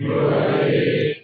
အ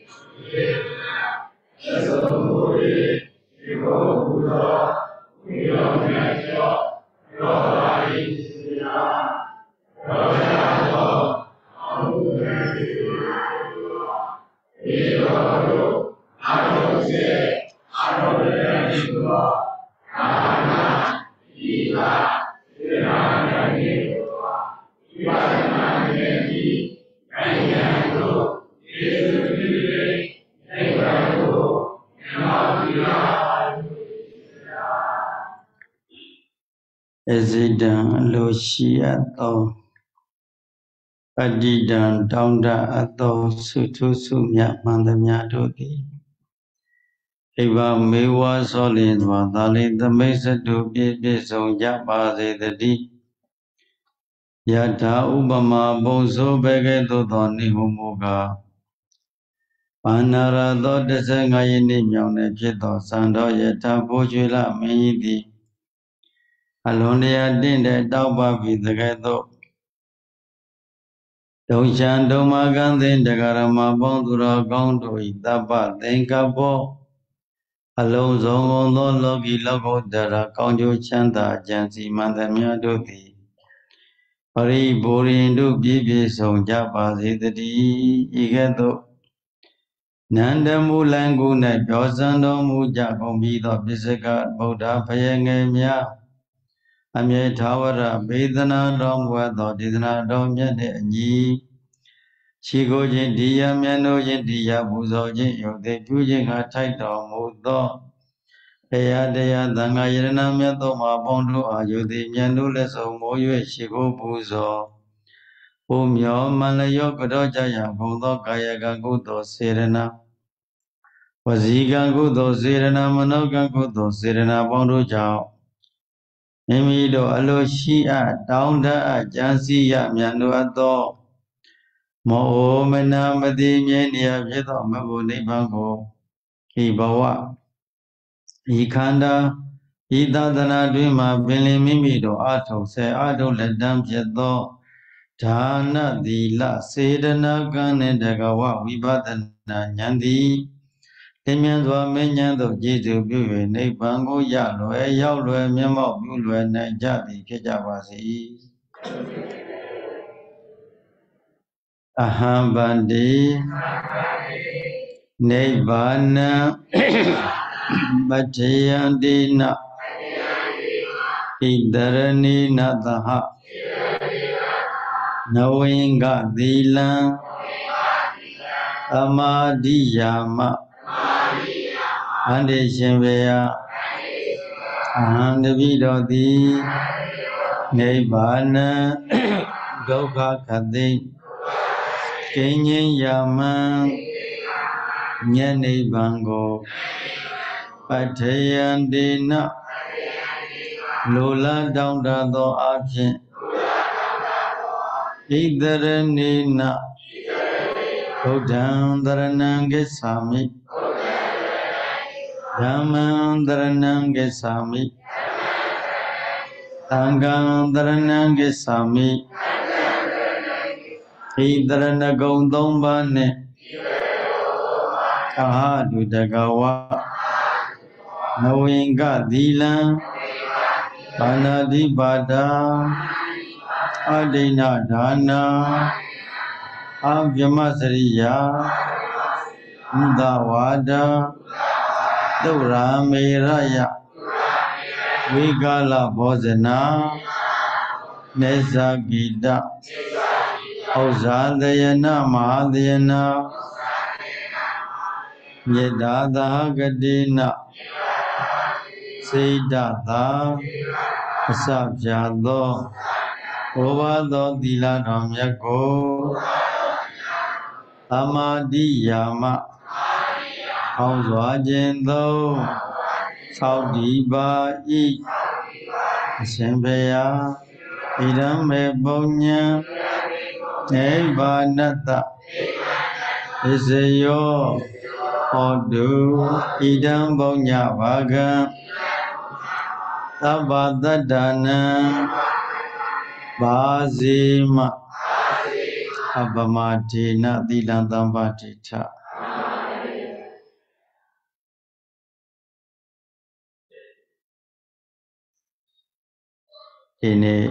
ပတိတံတောင်းတအပ်သောသုထုစုမြတ်မှန်သမျှတို့သည်ဣဗမေဝသောလင်သောသာလိသမိတ်စတုပြည့်ပြည့်စုံကြပါစေတည်းယထာဥပမာပုံစိုးပဲကဲ့သို့သောနေဟုမူကားဘာနာရသော15ရက်နေ့မြောင်နဲ့ဖြစ်သောစံတော်ယထာဘိုးကျွေလမင်းကြီးသည်အလွန်တရာတင့်တဲ့တောက်ပါပြီတကယ်တော့ ဒုံချံဒုံမာကံသင်တဂရမပေါင်းသူတော်ကောင်းတို့ဤတပ္ပသင်္ကပ္ပောအလုံးစုံကုန်သောလောကီလောကုတ္တရာကောင်းကျိုးချမ်းသာကြံစီမှန်သမျှတို့သည်ပရိဘူရင်တို့ပြည့်ပြည့်စုံကြပါစေတည်းဤကဲ့သို့နန္ဒမူလံကု၌ပြောစံတော်မူကြကုန်ပြီးသောပစ္စကဗုဒ္ဓဖယငယ်များ အမြဲထာဝရဘေဒနာတော်မူသောဒေသနာတော်မြတ်တဲ့အညီရှိကိုခြင်းဒီယမြတ်တို့ခြင်းဒီယပူဇော်ခြင်းယုတ်သိပြုခြင်းကထိုက်တော်မူသောတရားတရားသံဃာယရဏမြတ်တို့မှာပေါင်းတို့အာယုသိမြတ်တို့လက်ဆုံးမိုး၍ရှိကိုပူဇော်ဘုမြောမလျောကတော်ကြရဘုံသောကာယကကုသိုလ်စေရနာဝစီကံကုသိုလ်စေရနာမနောကံကုသိုလ်စေရနာပေါင်းတို့ကြောင့် မိမိတို့အလိုရှိအပ်တောင်းတအပ်ကြံစည်ရမြန်တို့အပ်သောမောဟမနာမတိမြဲနေရဖြစ်သောမဘုနိဗ္ဗာန်ကိုဤဘဝဤခန္ဓာဤသာသနာတွင်မှပင်လင်မိမိတို့အာထုံဆဲအာထုံလက်တန်းဖြစ်သောဒါနသီလစေတနာကံနှင့်တကဝဝိပဿနာဉာဏ်သည် လင်းမြန်စွာမင်းဉဏ်သို့ကျေစုပြု၍နိဗ္ဗာန်ကိုရလွယ်ရောက်လွယ်မျက်မှောက်ပြုလွယ်နိုင်ကြသည်ဖြစ်ကြပါစေအဟံဗန္တိနိဗ္ဗာနံပတ္ထယံတိနဣတရဏိနသဟနဝိင်္ဂသီလံသမာဓိယာမ အန္တိရှင်ဘေယအဟံတပိတော်သည်နိဗ္ဗာနံဒုက္ခခတိကိဉ္ဉ္ယာမံညနိဗ္ဗာန်ကိုပဋ္ဌယံဒေနလိုလားတောင်းတသောအဖြစ်ဣတရဏိနဘုဒ္ဓံတရဏံကိသာမိ ဓမ္မံတရဏံကိသာမိသံဃံတရဏံကိသာမိဤတရဏဂုံ၃ပါးနှင့်အာဟတုတကဝနဝင်္ဂသီလံဘာနာတိပါဒာအဒိဏဒါနာအဗြမစရိယာမုဒဝါဒ သုရာမေရယဝိကာလဘောဇနာနေဇာဂိတဩဇာတယနာမဟာတယနာမေတ္တာသာဂတိနစေတသာအစပြသောဘောဘသောသီလတော်မြတ်ကိုသမာတိယာမ အောင်းစွာခြင်းသောသောတိပါဤအရှင်ဘုရားဣဒံမေပုညံနိဗ္ဗာနတဣဇယောဟောတုဣဒံဘုညဘာကံသဗ္ဗတတ္တနံဘာဇေမအပမဒေနသီလံသမ္ပတိထ ဒီနေ့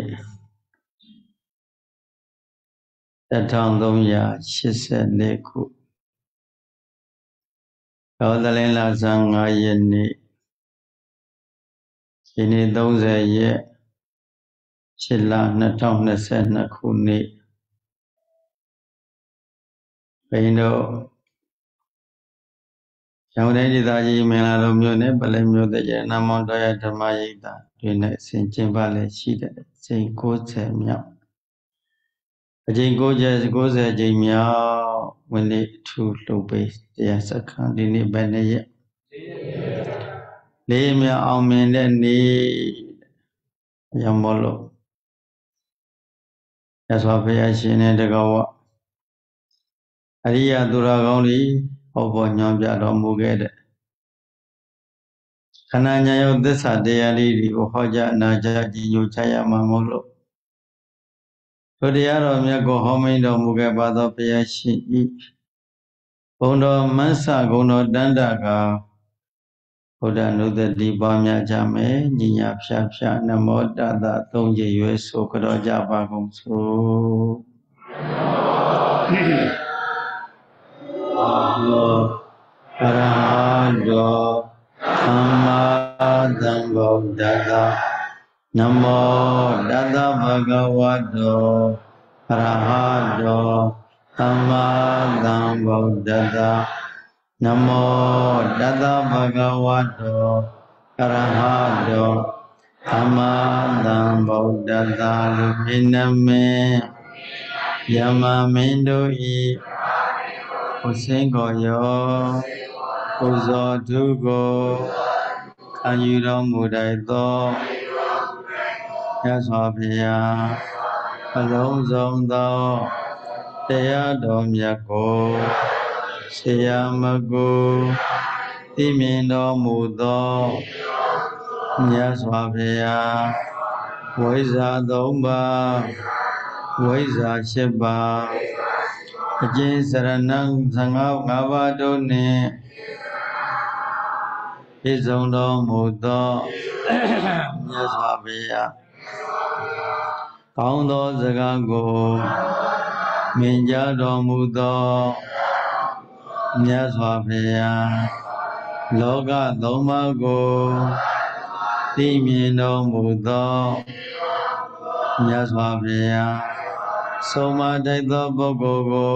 1384ခုသောသလင်းလာဆန်း5ရက်နေ့ဒီနေ့30ရက်7လ2022ခုနေ့ဘိန်းတို့ကျောင်းတိုင်းဒေသကြီးမင်္ဂလာလုံးမြို့နယ်ပလဲမြို့တရနာမောင်တော်ရဓမ္မရိပ်သာ တွင်နဲ့ဆင်ကျင်ပါလေရှိတဲ့စိန်60မြောက်အကျဉ်90 90ကျိန်မြောက်ဝင်လေထူလှုပ်ပေးတရားစခန်းဒီနေ့ဘယ်နှစ်ရက်လေးမြောက်အောင်မြင်တဲ့နေ့ရမလို့ရသော်ဘုရားရှင်နဲ့တကောအရိယသူရကောင်းကြီးဟောပေါ်ညွှန်ပြတော်မူခဲ့တဲ့ ခန္ဓာညာယုတ်သစ္စာတရားလေးတွေကိုဟောကြားအနာကြားကြည်ညိုချရမှာမဟုတ်လို့ထိုတရားတော်မြတ်ကိုဟောမိန်တော်မူခဲ့ပါသောဘုရားရှင်ဤဘုံတော်မဆဂုံတော်တန္တကာဘုဒ္ဓနုဒတိပွားများကြမယ်ညီညာဖြာဖြာနမောတတသုံးကြရွယ်ဆိုကြောကြပါကုန်စို့နမောအရဟတော သမ္မာသမ္ဗုဒ္ဓတနမောတတဗုဒ္ဓဝတ္တောအရဟတောသမ္မာသမ္ဗုဒ္ဓတနမောတတဗုဒ္ဓဝတ္တောအရဟတောသမ္မာသမ္ဗုဒ္ဓတလူပိနမေယမမင်းတို့ဤဘုစင်ကိုယော ပူဇော်သူကိုခံယူတော်မူတတ်သောမြတ်စွာဘုရားအလုံးစုံသောတရားတော်မြတ်ကိုဆရာမကိုသိမြင်တော်မူသောမြတ်စွာဘုရားဝိဇ္ဇာသုံးပါးဝိဇ္ဇာ၈ပါးအကျဉ်စရဏံသံဃာ၅ပါးတို့နှင့် ပြည့်စုံတော်မူသောမြတ်စွာဘုရားကောင်းသောစကားကိုမြင်ကြတော်မူသောမြတ်စွာဘုရားလောကသုံးပါးကိုသိမြင်တော်မူသောမြတ်စွာဘုရားဆုံးမတိုက်သောပုဂ္ဂိုလ်ကို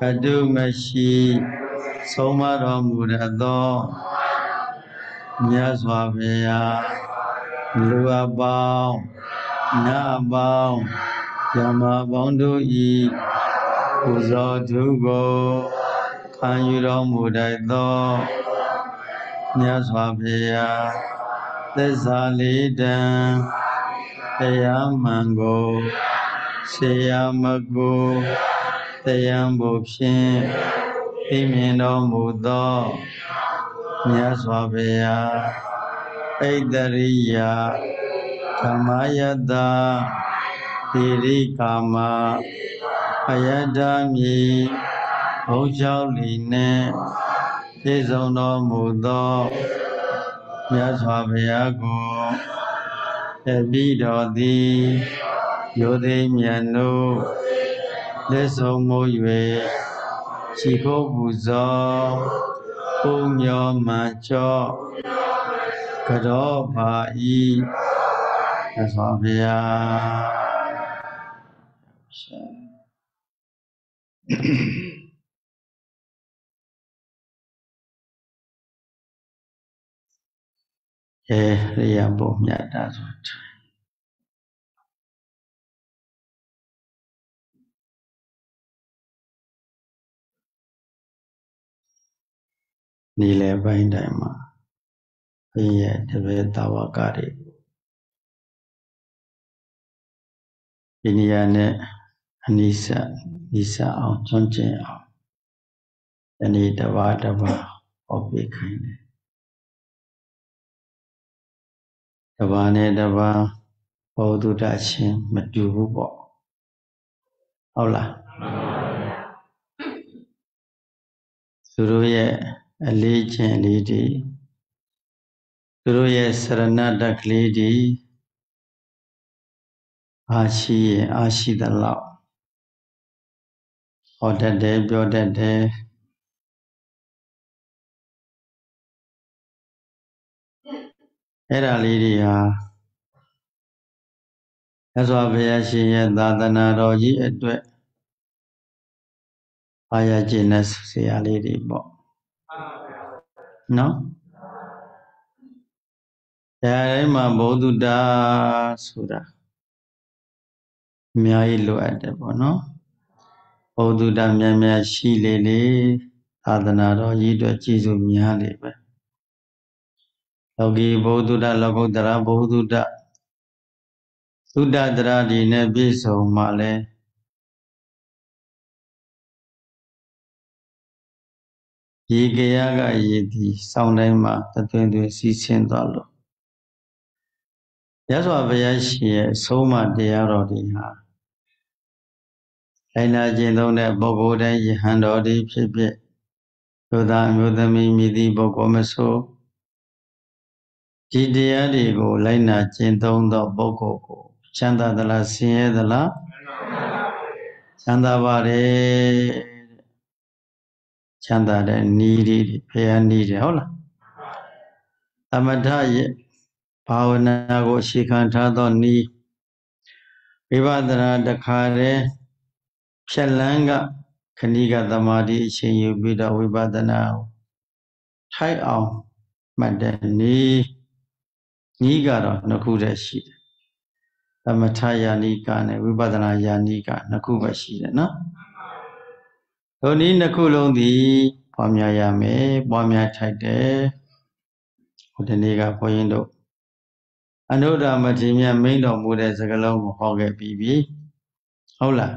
ကတုမရှိ ဆုံးမတော်မူတတ်သောမြတ်စွာဘုရားလူအပေါင်းနတ်အပေါင်းယမပေါင်းတို့ဤပူဇော်သူကိုခံယူတော်မူတတ်သောမြတ်စွာဘုရားသစ္စာလေးတံတရားမှန်ကိုဆေယမကိုတရားဘုဖြင့် သိမြင်တော်မူသောမြတ်စွာဘုရားဣတရိယဓမ္မယတသီရိကာမအယတမြေဘုံချောင်းလီနှင့်ပြည့်စုံတော်မူသောမြတ်စွာဘုရားကိုတပိတော်သည်ယောသိမြတ်တို့လက်ဆုံးမိုး၍ ခြိခိုးပူဇော်ပုံမျောမှကြော့ကြောပါဤသသောဘုရားအဲရိယပုံမြတ်တာဆို နေလေပိုင်းတိုင်းမှာဘုရင်ရဲ့တပည့်တာဝကတွေဒီနေရာနဲ့အနိစ္စနိစ္စအောင်ကျွမ်းကျင်အောင်ဒီနေ့တပါးတပါးဟောပြခိုင်းတယ်တပါးနဲ့တပါးဘောဓုတချင်းမတူဘူးပေါ့ဟုတ်လားသူတို့ရဲ့ အလေးချင်းလေးတွေသူတို့ရဲ့စရဏတက်ကလေးတွေအားရှိရင်အားရှိသလောက်ဟောတတ်တယ်ပြောတတ်တယ်အဲ့ဒါလေးတွေဟာမြတ်စွာဘုရားရှင်ရဲ့သာသနာတော်ကြီးအတွက်အားရခြင်းနဲ့ဆရာလေးတွေပေါ့ နော်တရားတိုင်းမှာဘုဒ္ဓတာဆိုတာအများကြီးလိုအပ်တယ်ပေါ့နော်ဘုဒ္ဓတာများများရှိလေလေသာသနာတော်ကြီးအတွက်ကျေးဇူးများလေပဲလောကီဘုဒ္ဓတာလောကုတ္တရာဘုဒ္ဓတာသုဒ္ဓတရာဒီနဲ့ပြည့်စုံမှလည်း ရေကြရကရေဒီစောင်းတိုင်းမှာတသွင်သွင်စီးဆင်းသွားလို့ရသော်ဘုရားရှင်ရဲ့အဆုံးအမတရားတော်တွေဟာလိုက်နာကျင့်သုံးတဲ့ပုဂ္ဂိုလ်တိုင်းယဟန်တော်တွေဖြစ်ဖြစ်သို့သာအမျိုးသမီးမိသည့်ပုဂ္ဂိုလ်မဆိုဒီတရားတွေကိုလိုက်နာကျင့်သုံးသောပုဂ္ဂိုလ်ကိုချမ်းသာသလားဆင်းရဲသလားချမ်းသာပါတယ် ချမ်းသာတဲ့နီးတွေဖရာနီးတယ်ဟုတ်လားသမထရဲ့ဘာဝနာကိုရှေခံထားသောနီးဝိပဿနာတခါတည်းဖြက်လန်းကခဏိကသမာဓိအချိန်ယူပြီးတော့ဝိပဿနာကိုထိုက်အောင်မှတ်တဲ့နီးနီးကတော့နှစ်ခုတည်းရှိတယ်သမထယာနိကနဲ့ဝိပဿနာယာနိကနှစ်ခုပဲရှိတယ်နော် ဒုနည်းနှစ်ခုလုံးသည်ပွားများရမယ်ပွားများထိုက်တယ်ဟိုဒီနေ့ကဘုန်းကြီးတို့အနုဒ္ဓမထေမြတ်မိန်တော်မူတဲ့စကားလုံးကိုဟောခဲ့ပြီးပြီဟုတ်လား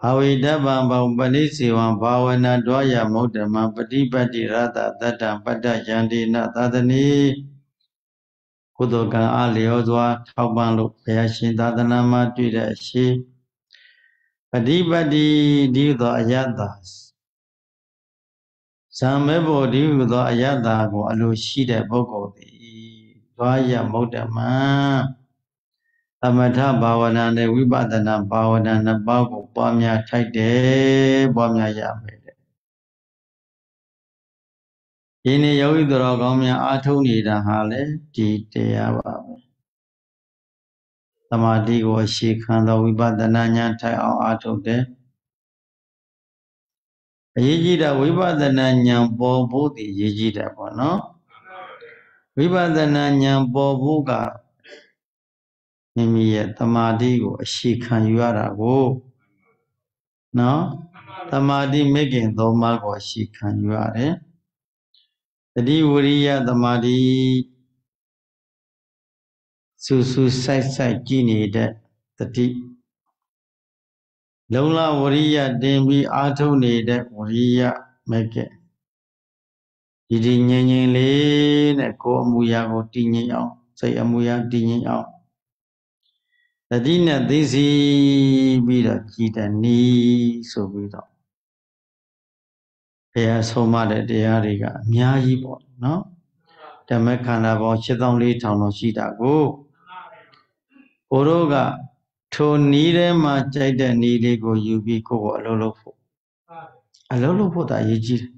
ဘာဝိတ္တဗံဘောပဏိစေဝံဘာဝနာတွားရမုဒ္ဓမပฏิပတ်တိရတတတ္တပတ္တယန္တိနသာသနီကုသိုလ်ကံအားလျော်စွာထောက်ပံ့လို့ဘုရားရှင်သာသနာမှာတွေ့တဲ့အရှိ ပฏิပတ်တိဒီသောအယတ္တဇံမေဘောဒီဟုသောအယတ္တကို အလိုရှိတဲ့ပုဂ္ဂိုလ်သည်သွားရမုဒ္ဓမံသမထဘာဝနာနဲ့ဝိပဿနာဘာဝနာနှစ်ပါးကို ပွားများထိုက်တယ်ပွားများရမယ်တဲ့ဒီနေ့ယောဂီတော်ကောင်းများအားထုတ်နေတာဟာလေဒီတရားပါပဲသ မာဓိကိုရှေခံသောဝိပဿနာဉာဏ်ထိုက်အောင်အားထုတ်တယ်အရေးကြီးတာဝိပဿနာဉာဏ်ပေါ်ဖို့တည်ရေးကြီးတယ်ပေါ့နော်ဝိပဿနာဉာဏ်ပေါ်ဖို့ကမိမိရဲ့တမာတိကိုအရှိခံယူရတာကိုနော်တမာတိမိခင်သုံးပါးကိုအရှိခံယူရတယ်တတိဝရိယတမာတိ စူးစူးဆိုင်ဆိုင်ကြည်နေတဲ့တတိလုံလဝရိယတင်ပြီးအာထုတ်နေတဲ့ဝရိယမဲ့ကဲဒီဒီငြိမ်ငြိမ်လေးနဲ့ကိုယ်အမူအရာကိုတည်ငြိမ်အောင်စိတ်အမူအရာတည်ငြိမ်အောင်တတိနဲ့သိစီပြီးတော့ကြည်တဲ့နီးဆိုပြီးတော့ဘုရားဆုံးမတဲ့တရားတွေကအများကြီးပေါ့နော်ဓမ္မခန္ဓာပေါင်း7400လောက်ရှိတာကို ဘိုးတို့ကထိုနီးထဲမှာကြိုက်တဲ့နီးလေးကိုယူပြီးကိုယ့်ကိုအလုပ်လုပ်ဖို့အလုပ်လုပ်ဖို့ဒါအရေးကြီးတယ်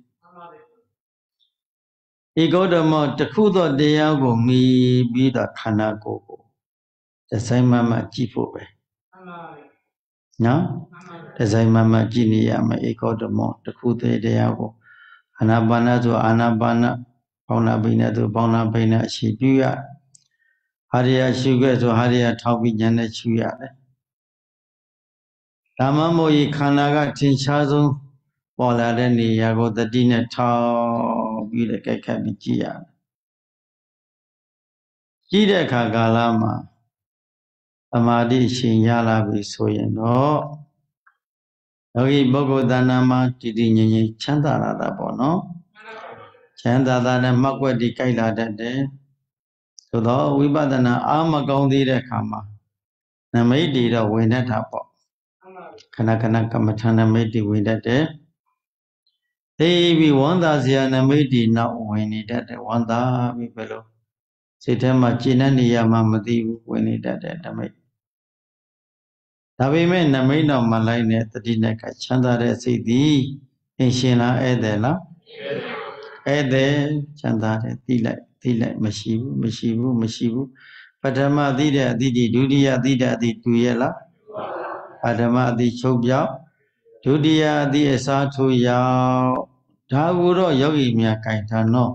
ဧကောဓမတခုသောတရားကိုမြည်ပြီးတော့ခန္ဓာကိုယ်ကိုဒီဇိုင်းမမကြည့်ဖို့ပဲနော်ဒီဇိုင်းမမကြည့်နေရမယ်ဧကောဓမတခုသေးတရားကိုအာနာပါနဆိုအာနာပါနဘောနာပိနေဆိုဘောနာပိနေအရှိပြုရ ဟာရယရှုခဲ့ဆိုဟာရယထောက်ပြီးဉာဏ်နဲ့ရှုရတယ်ဓမ္မမို့ဤခန္ဓာကထင်ရှားဆုံးပေါ်လာတဲ့နေရာကိုတတိနဲ့ထောက်ပြီးလည်းကြိုက်ခတ်ပြီးကြည့်ရတယ်ကြည့်တဲ့အခါကာလမှာသမာဓိရှင်ရလာပြီဆိုရင်တော့ယောဂီပုဂ္ဂိုလ်တဏ္ဍာမှာတည်တည်ငြိမ်ငြိမ်ချမ်းသာလာတာပေါ့နော်ချမ်းသာတာနဲ့မှတ်ွက်ဒီကြိုက်လာတတ်တယ် သို့တော့ဝိပဿနာအားမကောင်းသေးတဲ့အခါမှာနမိတ်တွေတော့ဝင်တတ်တာပေါ့ခဏခဏကမ္မထာနမိတ်တိဝင်တတ်တယ်သိပြီးဝန္တာစရာနမိတ်တိနောက်ဝင်နေတတ်တယ်ဝန္တာပြီးဘယ်လိုစိတ်ထဲမှာကျင့်တဲ့နေရာမှာမသိဘူးဝင်နေတတ်တယ်နမိတ်ဒါပေမဲ့နမိတ်တော့မလိုက်နဲ့တတိနဲ့ကချမ်းသာတဲ့စိတ်သည်အင်ရှင်လားဧည့်သည်လားဧည့်သည်ချမ်းသာတယ်သိလိုက် သိလိုက်မရှိဘူးမရှိဘူးမရှိဘူးပထမသိတဲ့အတိတိဒုတိယသိတဲ့အတိတူရဲ့လားပထမအတိချုပ်ပြောက်ဒုတိယအတိအစားထိုးရောက်ဒါကိုတော့ယောဂီများကြိုင်ထားနော်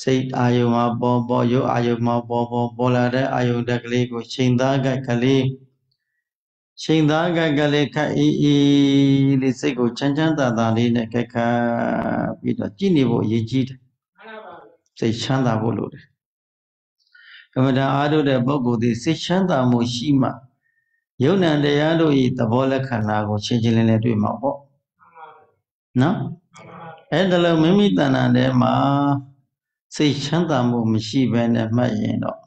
စိတ်အာယုံမှာပေါ်ပေါ်ရုပ်အာယုံမှာပေါ်ပေါ်ပေါ်လာတဲ့အာယုံတက်ကလေးကိုချိန်သားကကလေးချိန်သားကကလေးခက်အေးအေးလေးစိတ်ကိုချမ်းချမ်းသာသာလေးနဲ့ကက်ခတ်ပြီးတော့ကြည်နေဖို့အရေးကြီးတယ် စိတ်ချမ်းသာဖို့လိုတယ်ကမ္မဋ္ဌာန်းအားထုတ်တဲ့ပုဂ္ဂိုလ်သည်စိတ်ချမ်းသာမှုရှိမှယုံ nant တရားတို့ဤသဘောလက္ခဏာကိုရှင်းရှင်းလင်းလင်းတွေ့မှာပေါ့နော်အဲ့ဒါလို့မိမိတဏ္ဍာထဲမှာစိတ်ချမ်းသာမှုမရှိဘဲနဲ့မှတ်ရင်တော့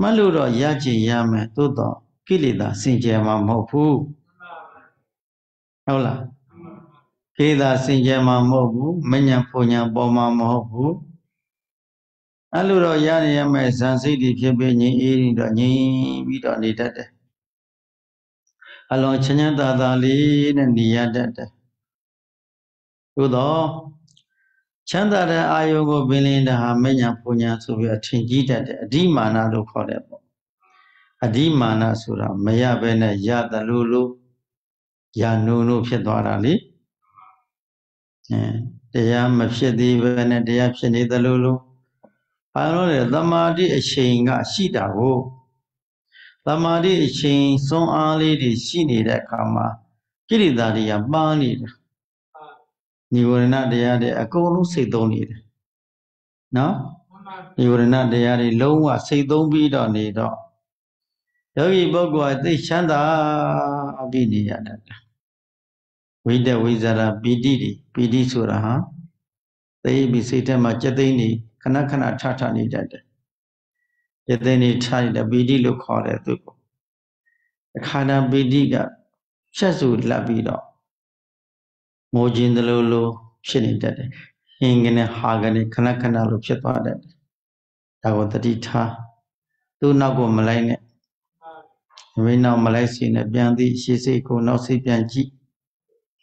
မှတ်လို့တော့ရကြည်ရမယ်သို့တော့ကိလေသာစင်ကြယ်မှာမဟုတ်ဘူးဟုတ်လား ကိလေသာစင်ကြယ်မှာမဟုတ်ဘူးမညံဖုန်ညာပေါ်မှာမဟုတ်ဘူးအဲ့လိုတော့ရရရမယ်ဇန်စိတ်တွေဖြစ်ပြီးငြိမ်းအေးနေတော့ငြိမ်းပြီးတော့နေတတ်တယ်အလွန်ချမ်းချမ်းသာသာလေးနဲ့နေရတတ်တယ်သို့တော့ချမ်းသာတဲ့အာယုံကိုပင်လင်းတဲ့ဟာမညာပူညာဆိုပြီးအထင်ကြီးတတ်တယ်အဓိမာနလို့ခေါ်တယ်ပေါ့အဓိမာနဆိုတာမရဘဲနဲ့ရတယ်လို့လို့ရနုံလို့ဖြစ်သွားတာလေ အဲတရားမဖြစ်သေးဘဲနဲ့တရားဖြစ်နေသလိုလို့ဘာလို့လဲသမာဓိအချိန်ကရှိတာကိုသမာဓိအချိန်စွမ်းအားလေးတွေရှိနေတဲ့အခါမှာကိရိတာတွေကပါနေတာនិဝရဏတရားတွေအကုန်လုံးစိတ်သုံးနေတယ်နော်និဝရဏတရားတွေလုံးဝစိတ်သုံးပြီးတော့နေတော့ယောဂီပုဂ္ဂိုလ်ကသိချမ်းသာပြီးနေရတတ်တယ် ဝိတ္တဝိဇာရပီတိတွေပီတိဆိုတာဟာသိပြီးစိတ်ထဲမှာကြက်သိန်းနေခဏခဏထထနေတတ်တယ်ကြက်သိန်းနေထိုင်တယ်ပီတိလို့ခေါ်တယ်သူကအခါနာပီတိကဖြတ်စုလက်ပြီးတော့ငိုခြင်းတလို့လို့ဖြစ်နေတတ်တယ်ဟင်းကနေဟာကနေခဏခဏလို့ဖြစ်သွားတတ်တယ်ဒါကိုတတိထားသူ့နောက်ကိုမလိုက်နဲ့ဝိနောက်မလိုက်စီနဲ့ပြန်သိရှေ့စိတ်ကိုနောက်စိတ်ပြန်ကြည့်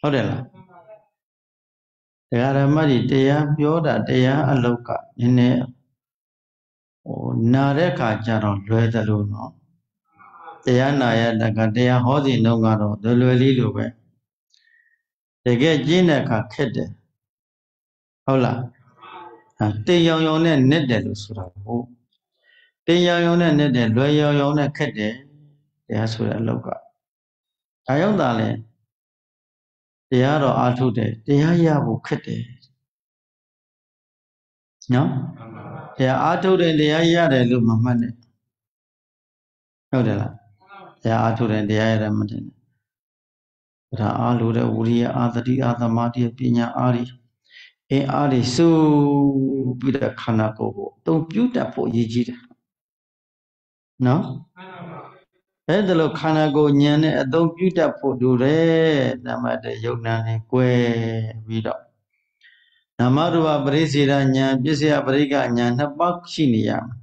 ဟုတ်တယ်လားတရားဓမ္မတွေတရားပြောတာတရားအလောက်ကနည်းနည်းဟိုနာတဲ့ခါကျတော့လွယ်တယ်လို့နော်တရားနာရတကတရားဟောစီနှုံးကတော့လွယ်လေးလိုပဲတကယ်ကျင့်တဲ့အခါခက်တယ်ဟုတ်လားတင်ရောင်ရောင်နဲ့နဲ့တယ်လို့ဆိုတာဟုတ်တင်ရောင်ရောင်နဲ့နဲ့တယ်လွယ်ရောင်ရောင်နဲ့ခက်တယ်တရားဆိုတဲ့အလောက်ကဒါကြောင့်သာလဲ တရားတော်အားထုတ်တယ်တရားရဖို့ခက်တယ်နော်တရားအားထုတ်တယ်တရားရတယ်လို့မမှတ်နဲ့ဟုတ်တယ်လားတရားအားထုတ်တယ်တရားရတယ်မတင်နဲ့ဒါအားလို့တဲ့ဝိရိယအာသတိအာသမာဓိပညာအားတွေအင်းအားတွေစုပြီးတဲ့ခန္ဓာကိုယ်ကိုအသုံးပြုတတ်ဖို့ရည်ကြီးတယ်နော် အဲ့ဒါလို့ခန္ဓာကိုယ်ဉာဏ်နဲ့အသုံးပြုတတ်ဖို့လိုတယ်နမတဲ့ယုံနာနဲ့꿰ပြီးတော့နာမရူပပရိစေဒဉာဏ်ပစ္စယပရိကဉာဏ်နှစ်ပါးရှိနေရမယ်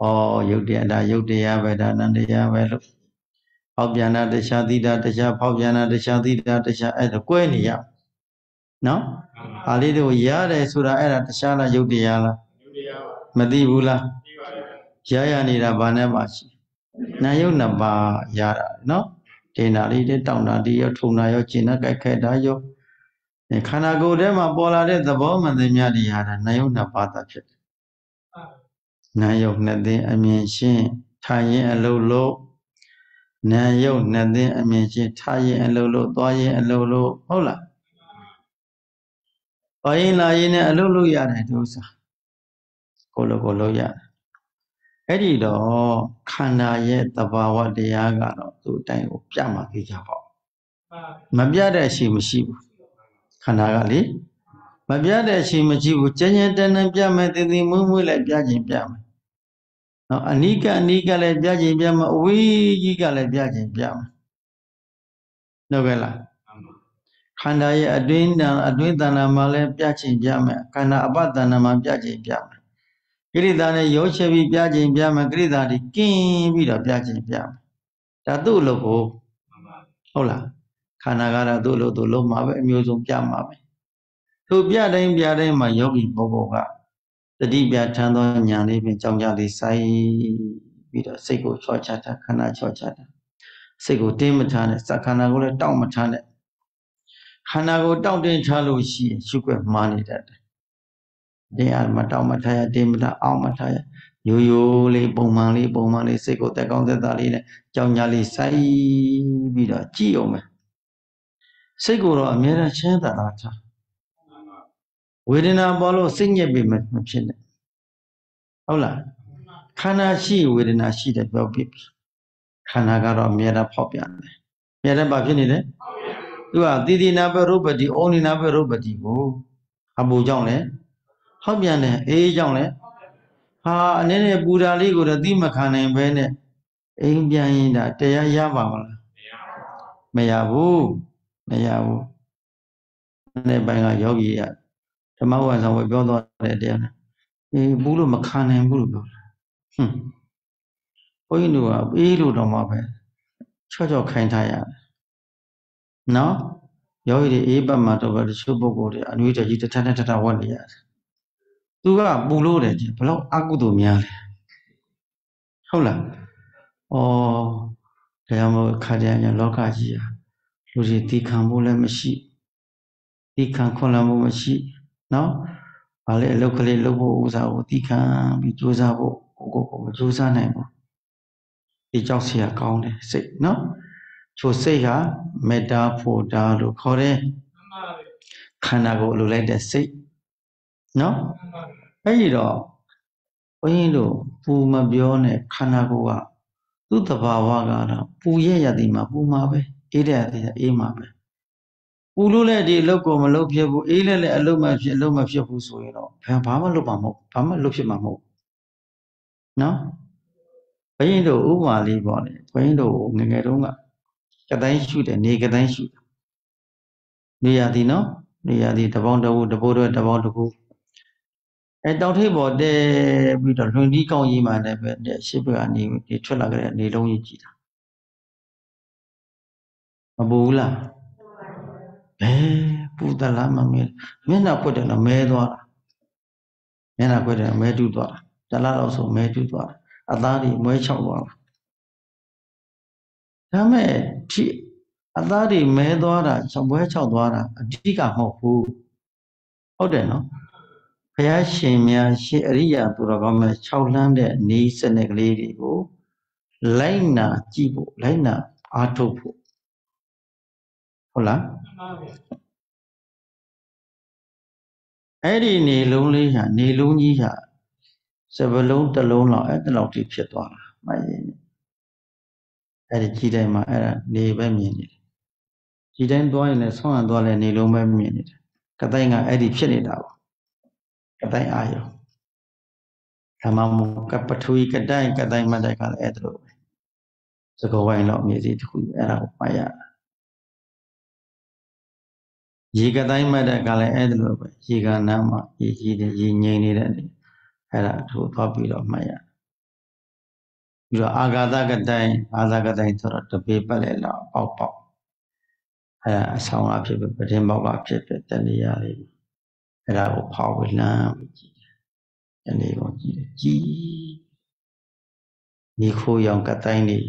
။ဩယုတ်တရားဒါယုတ်တရားပဲဒါနန္တရားပဲလို့ဖောက်ပြန်တာတရားသီတာတရားဖောက်ပြန်တာတရားသီတာတရားအဲ့ဒါ꿰နေရနော်။အားလေးတို့ရတယ်ဆိုတာအဲ့ဒါတရားလားယုတ်တရားလားယုတ်တရားပါမသိဘူးလားသိပါတယ်ရရနေတာဘာနဲ့မှရှိ နာယုတ်နှစ်ပါးရတာနော်ဒေနာလေးတဲ့တောင်းတာဒီရောထုံတာရောကျင်တဲ့ကြိုက်ခဲတာရောခန္ဓာကိုယ်ထဲမှာပေါ်လာတဲ့သဘောမှန်သမျှတွေရတာနာယုတ်နှစ်ပါးသာဖြစ်တယ်နာယုတ်နှစ်သိအမြင်ရှင်းထိုင်ရင်အလုံးလို့နာယုတ်နှစ်သိအမြင်ရှင်းထားရင်အလုံးလို့သွားရင်အလုံးလို့ဟုတ်လားသွားရင်လာရင်လည်းအလုံးလို့ရတယ်ဒီဥစ္စာကိုလိုကိုလိုရတယ် အဲ့ဒီတော့ခန္ဓာရဲ့သဘာဝတရားကတော့သူ့အတိုင်းကိုပြမှာသိကြပေါ့မပြတဲ့အရှိမရှိဘူးခန္ဓာကလေမပြတဲ့အရှိမရှိဘူးကျဉ်းကျဉ်းတန်းတန်းပြမယ်တည်တည်မွေးမွေးလိုက်ပြခြင်းပြမယ်နော်အနိကအနိကလည်းပြခြင်းပြမှာအဝေးကြီးကလည်းပြခြင်းပြမှာဟုတ်ကဲ့လားခန္ဓာရဲ့အတွင်းတန်အတွင်းတဏ္ဍာမှာလည်းပြခြင်းပြမယ်ခန္ဓာအပတဏ္ဍာမှာပြခြင်းပြမယ် ကိရိတာနဲ့ရောချက်ပြီးပြခြင်းပြမယ်ကိရိတာတွေကင်းပြီးတော့ပြခြင်းပြမယ်ဒါသူ့လို့ကိုဟုတ်လားခန္ဓာကတော့သူ့လို့သူ့လုံးမှာပဲအမျိုးစုံပြမှာပဲသူပြတိုင်းပြတိုင်းမှာယောဂီပုဂ္ဂိုလ်ကတတိပြထမ်းသောညာလေးဖြင့်ကြောင်းကြလေးစိုက်ပြီးတော့စိတ်ကိုချောချတာခန္ဓာချောချတာစိတ်ကိုတင်းမထားနဲ့စခန္ဓာကိုလည်းတောင့်မထားနဲ့ခန္ဓာကိုတောင့်တင်းထားလို့ရှိရင်ရှုွက်မှားနေတတ်တယ် တရားမတောင့်မထားရတင်းမထားအောင်မထားရရိုးရိုးလေးပုံမှန်လေးပုံမှန်လေးစိတ်ကိုတက်ကောင်းသက်သာလေးနဲ့ကြောင်းကြလေးစိုက်ပြီးတော့ကြည့်အောင်မယ်စိတ်ကိုတော့အမြဲတမ်းချမ်းသာတာထားဝေဒနာပေါ်လို့စိတ်ညစ်ပြီမဖြစ်နဲ့ဟုတ်လားခန္ဓာရှိဝေဒနာရှိတယ်ပြောပြပြီခန္ဓာကတော့အမြဲတမ်းဖောက်ပြန်တယ်အမြဲတမ်းဘာဖြစ်နေလဲသူကတိတိနာပရုပတိဩနိနာပရုပတိကိုအပူကြောင့်လဲ ဟောက်ပြန်တယ်အေးကြောင့်လဲဟာအနေနဲ့ပူတာလေးကိုတော့သိမခံနိုင်ဘဲနဲ့အိမ်ပြန်ရင်ဒါတရားရပါမလားမရဘူးမရဘူးနေ့ပိုင်းကယောဂီကဓမ္မဝန်ဆောင်ဝယ်ပြောသွားတဲ့တရားနဲ့အေးဘူးလို့မခံနိုင်ဘူးလို့ပြောတာဟွန်းဘုန်းကြီးတို့ကအေးလို့တော့မှပဲချော့ချော့ခိုင်းထားရတယ်နော်ယောဂီတွေအေးပတ်မှာတော့တချို့ပုဂ္ဂိုလ်တွေအနွေးတကြီးတထထထဝတ်နေရတယ် သူကပူလို့တယ်ဘလောက်အကုသို့များလဲဟုတ်လားဩဒါကြောင့်မို့ခါကြရလောကကြီးဟာလူတွေတီးခံဖို့လည်းမရှိတီးခံခွန်လမ်းဖို့မရှိနော်ဘာလဲအလုတ်ကလေးလုပ်ဖို့ဥစားဖို့တီးခံပြီးစူးစမ်းဖို့ကိုကိုမစူးစမ်းနိုင်ဘူးဒီကြောက်စရာကောင်းတယ်စိတ်နော်ချိုစိတ်ကမေတ္တာဖို့တာလို့ခေါ်တယ်ခန္ဓာကိုယ်လိုလိုက်တဲ့စိတ်နော် အဲ့ဒီတော့ဘုန်းကြီးတို့ပူမပြောနဲ့ခန္ဓာကိုယ်ကသူ့တဘာဝကတော့ပူရဲ့ရသည်မှာပူမှာပဲအေးတဲ့ရသည်အေးမှာပဲပူလို့လည်းဒီအလုပ်ကိုမလုပ်ဖြစ်ဘူးအေးလည်းလည်းအလုပ်မဖြစ်အလုပ်မဖြစ်ဘူးဆိုရင်တော့ဘာမှလုပ်မှာမဟုတ်ဘာမှလုပ်ဖြစ်မှာမဟုတ်နော်ဘုန်းကြီးတို့ဥပမာလေးပေါ့လေဘုန်းကြီးတို့ငငယ်တုန်းကကတိုင်းရှုတယ်နေကတိုင်းရှုတယ်နေရသည်နော်နေရသည်တပေါင်းတဝူတပိုးတော့တပေါင်းတကူ အဲတောင်ထိပ်ပေါ်တဲပြီးတော့လွန်ဒီကောင်းကြီးမှလည်းပဲရှစ်ဘက်ကနေဒီထွက်လာကြတဲ့နေလုံးကြီးကြည့်တာမပူဘူးလားဘယ်ပူတလားမမဲမျက်နှာပွက်တယ်လားမဲသွားတာမျက်နှာပွက်တယ်မဲတူးသွားတာတလားတော့ဆိုမဲတူးသွားတာအသားတွေမွဲချောက်သွားတာဒါမဲ့ဒီအသားတွေမဲသွားတာချောက်ပွဲချောက်သွားတာအဓိကမဟုတ်ဘူးဟုတ်တယ်နော် ဘုရားရှင်များရှင်အရိယာသူတော်ကောင်းများ6လမ်းတဲ့နေစနစ်ကလေးတွေကိုလိုက်နာကြည့်ဖို့လိုက်နာအားထုတ်ဖို့ဟုတ်လားအဲ့ဒီနေလုံးလေးဟာနေလုံးကြီးဟာစပလုံးတစ်လုံးလောက်အဲ့တလောက်ထိဖြစ်သွားတာမှတ်ရင်အဲ့ဒီကြီးတိုင်းမှာအဲ့ဒါနေပဲမြင်နေတယ်ကြီးတိုင်းသွားရင်လည်းဆောင်းရသွားလဲနေလုံးပဲမြင်နေတယ်ကတိုင်းကအဲ့ဒီဖြစ်နေတာပေါ့က တိုင်းအာယုဓမ္မမကပထဝီကတိုင်းကတိုင်းမတိုက်ကလည်းအဲ့ဒါလိုပဲစကောဝိုင်းတော့အမြည်စီတစ်ခုအဲ့ဒါကိုမှတ်ရရေကတိုင်းမတက်ကလည်းအဲ့ဒါလိုပဲရေကနားမှာရေကြီးတယ်ရေငြိမ်နေတဲ့နေအဲ့ဒါထိုးသွားပြီးတော့မှတ်ရပြီးတော့အာဂါသကတိုင်းအာဇာကတိုင်းဆိုတော့တပေပတ်လေလောက်ပေါက်ပေါက်အဲ့ဒါအဆောင်အဖြစ်ပဲပတင်းပေါက်ကဖြစ်ဖြစ်တဏှာလေး အဲ့ဒါကိုဖောက်ဝလန်းပြီးကြည့်တယ်တဏှာကိုကြည့်တယ်ကြည့်ဒီခိုးရောင်ကတိုင်းလေး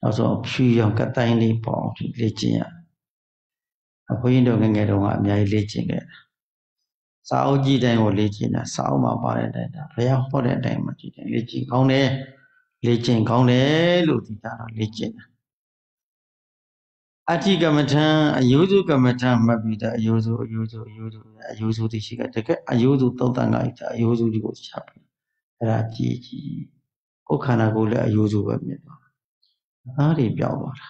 နောက်ဆုံးဖြူရောင်ကတိုင်းလေးပေါ့ဒီလေ့ကျင့်ရအဘုန်းကြီးတို့ငငယ်တုန်းကအများကြီးလေ့ကျင့်ခဲ့တာစာအုပ်ကြီးတိုင်းကိုလေ့ကျင့်တာစာအုပ်မှာပါတဲ့အတိုင်းဒါဘုရားဟောတဲ့အတိုင်းမှာကြည့်တယ်လေ့ကျင့်ကောင်းတယ်လေ့ကျင့်ကောင်းတယ်လို့ဒီတာတော့လေ့ကျင့်တာ အတိကမ္မထံအယုဇုကမ္မထံမှတ်ပြီးတာအယုဇုအယုဇုအယုဇုအယုဇုတိရှိကတကယ်အယုဇုသုတ်တန်ကဣတာအယုဇုဒီကိုချပြီးအဲ့ဒါကြည်ကြည်ကိုယ်ခန္ဓာကိုယ်လည်းအယုဇုပဲမြင်သွားအားတွေပြောင်းသွားတာ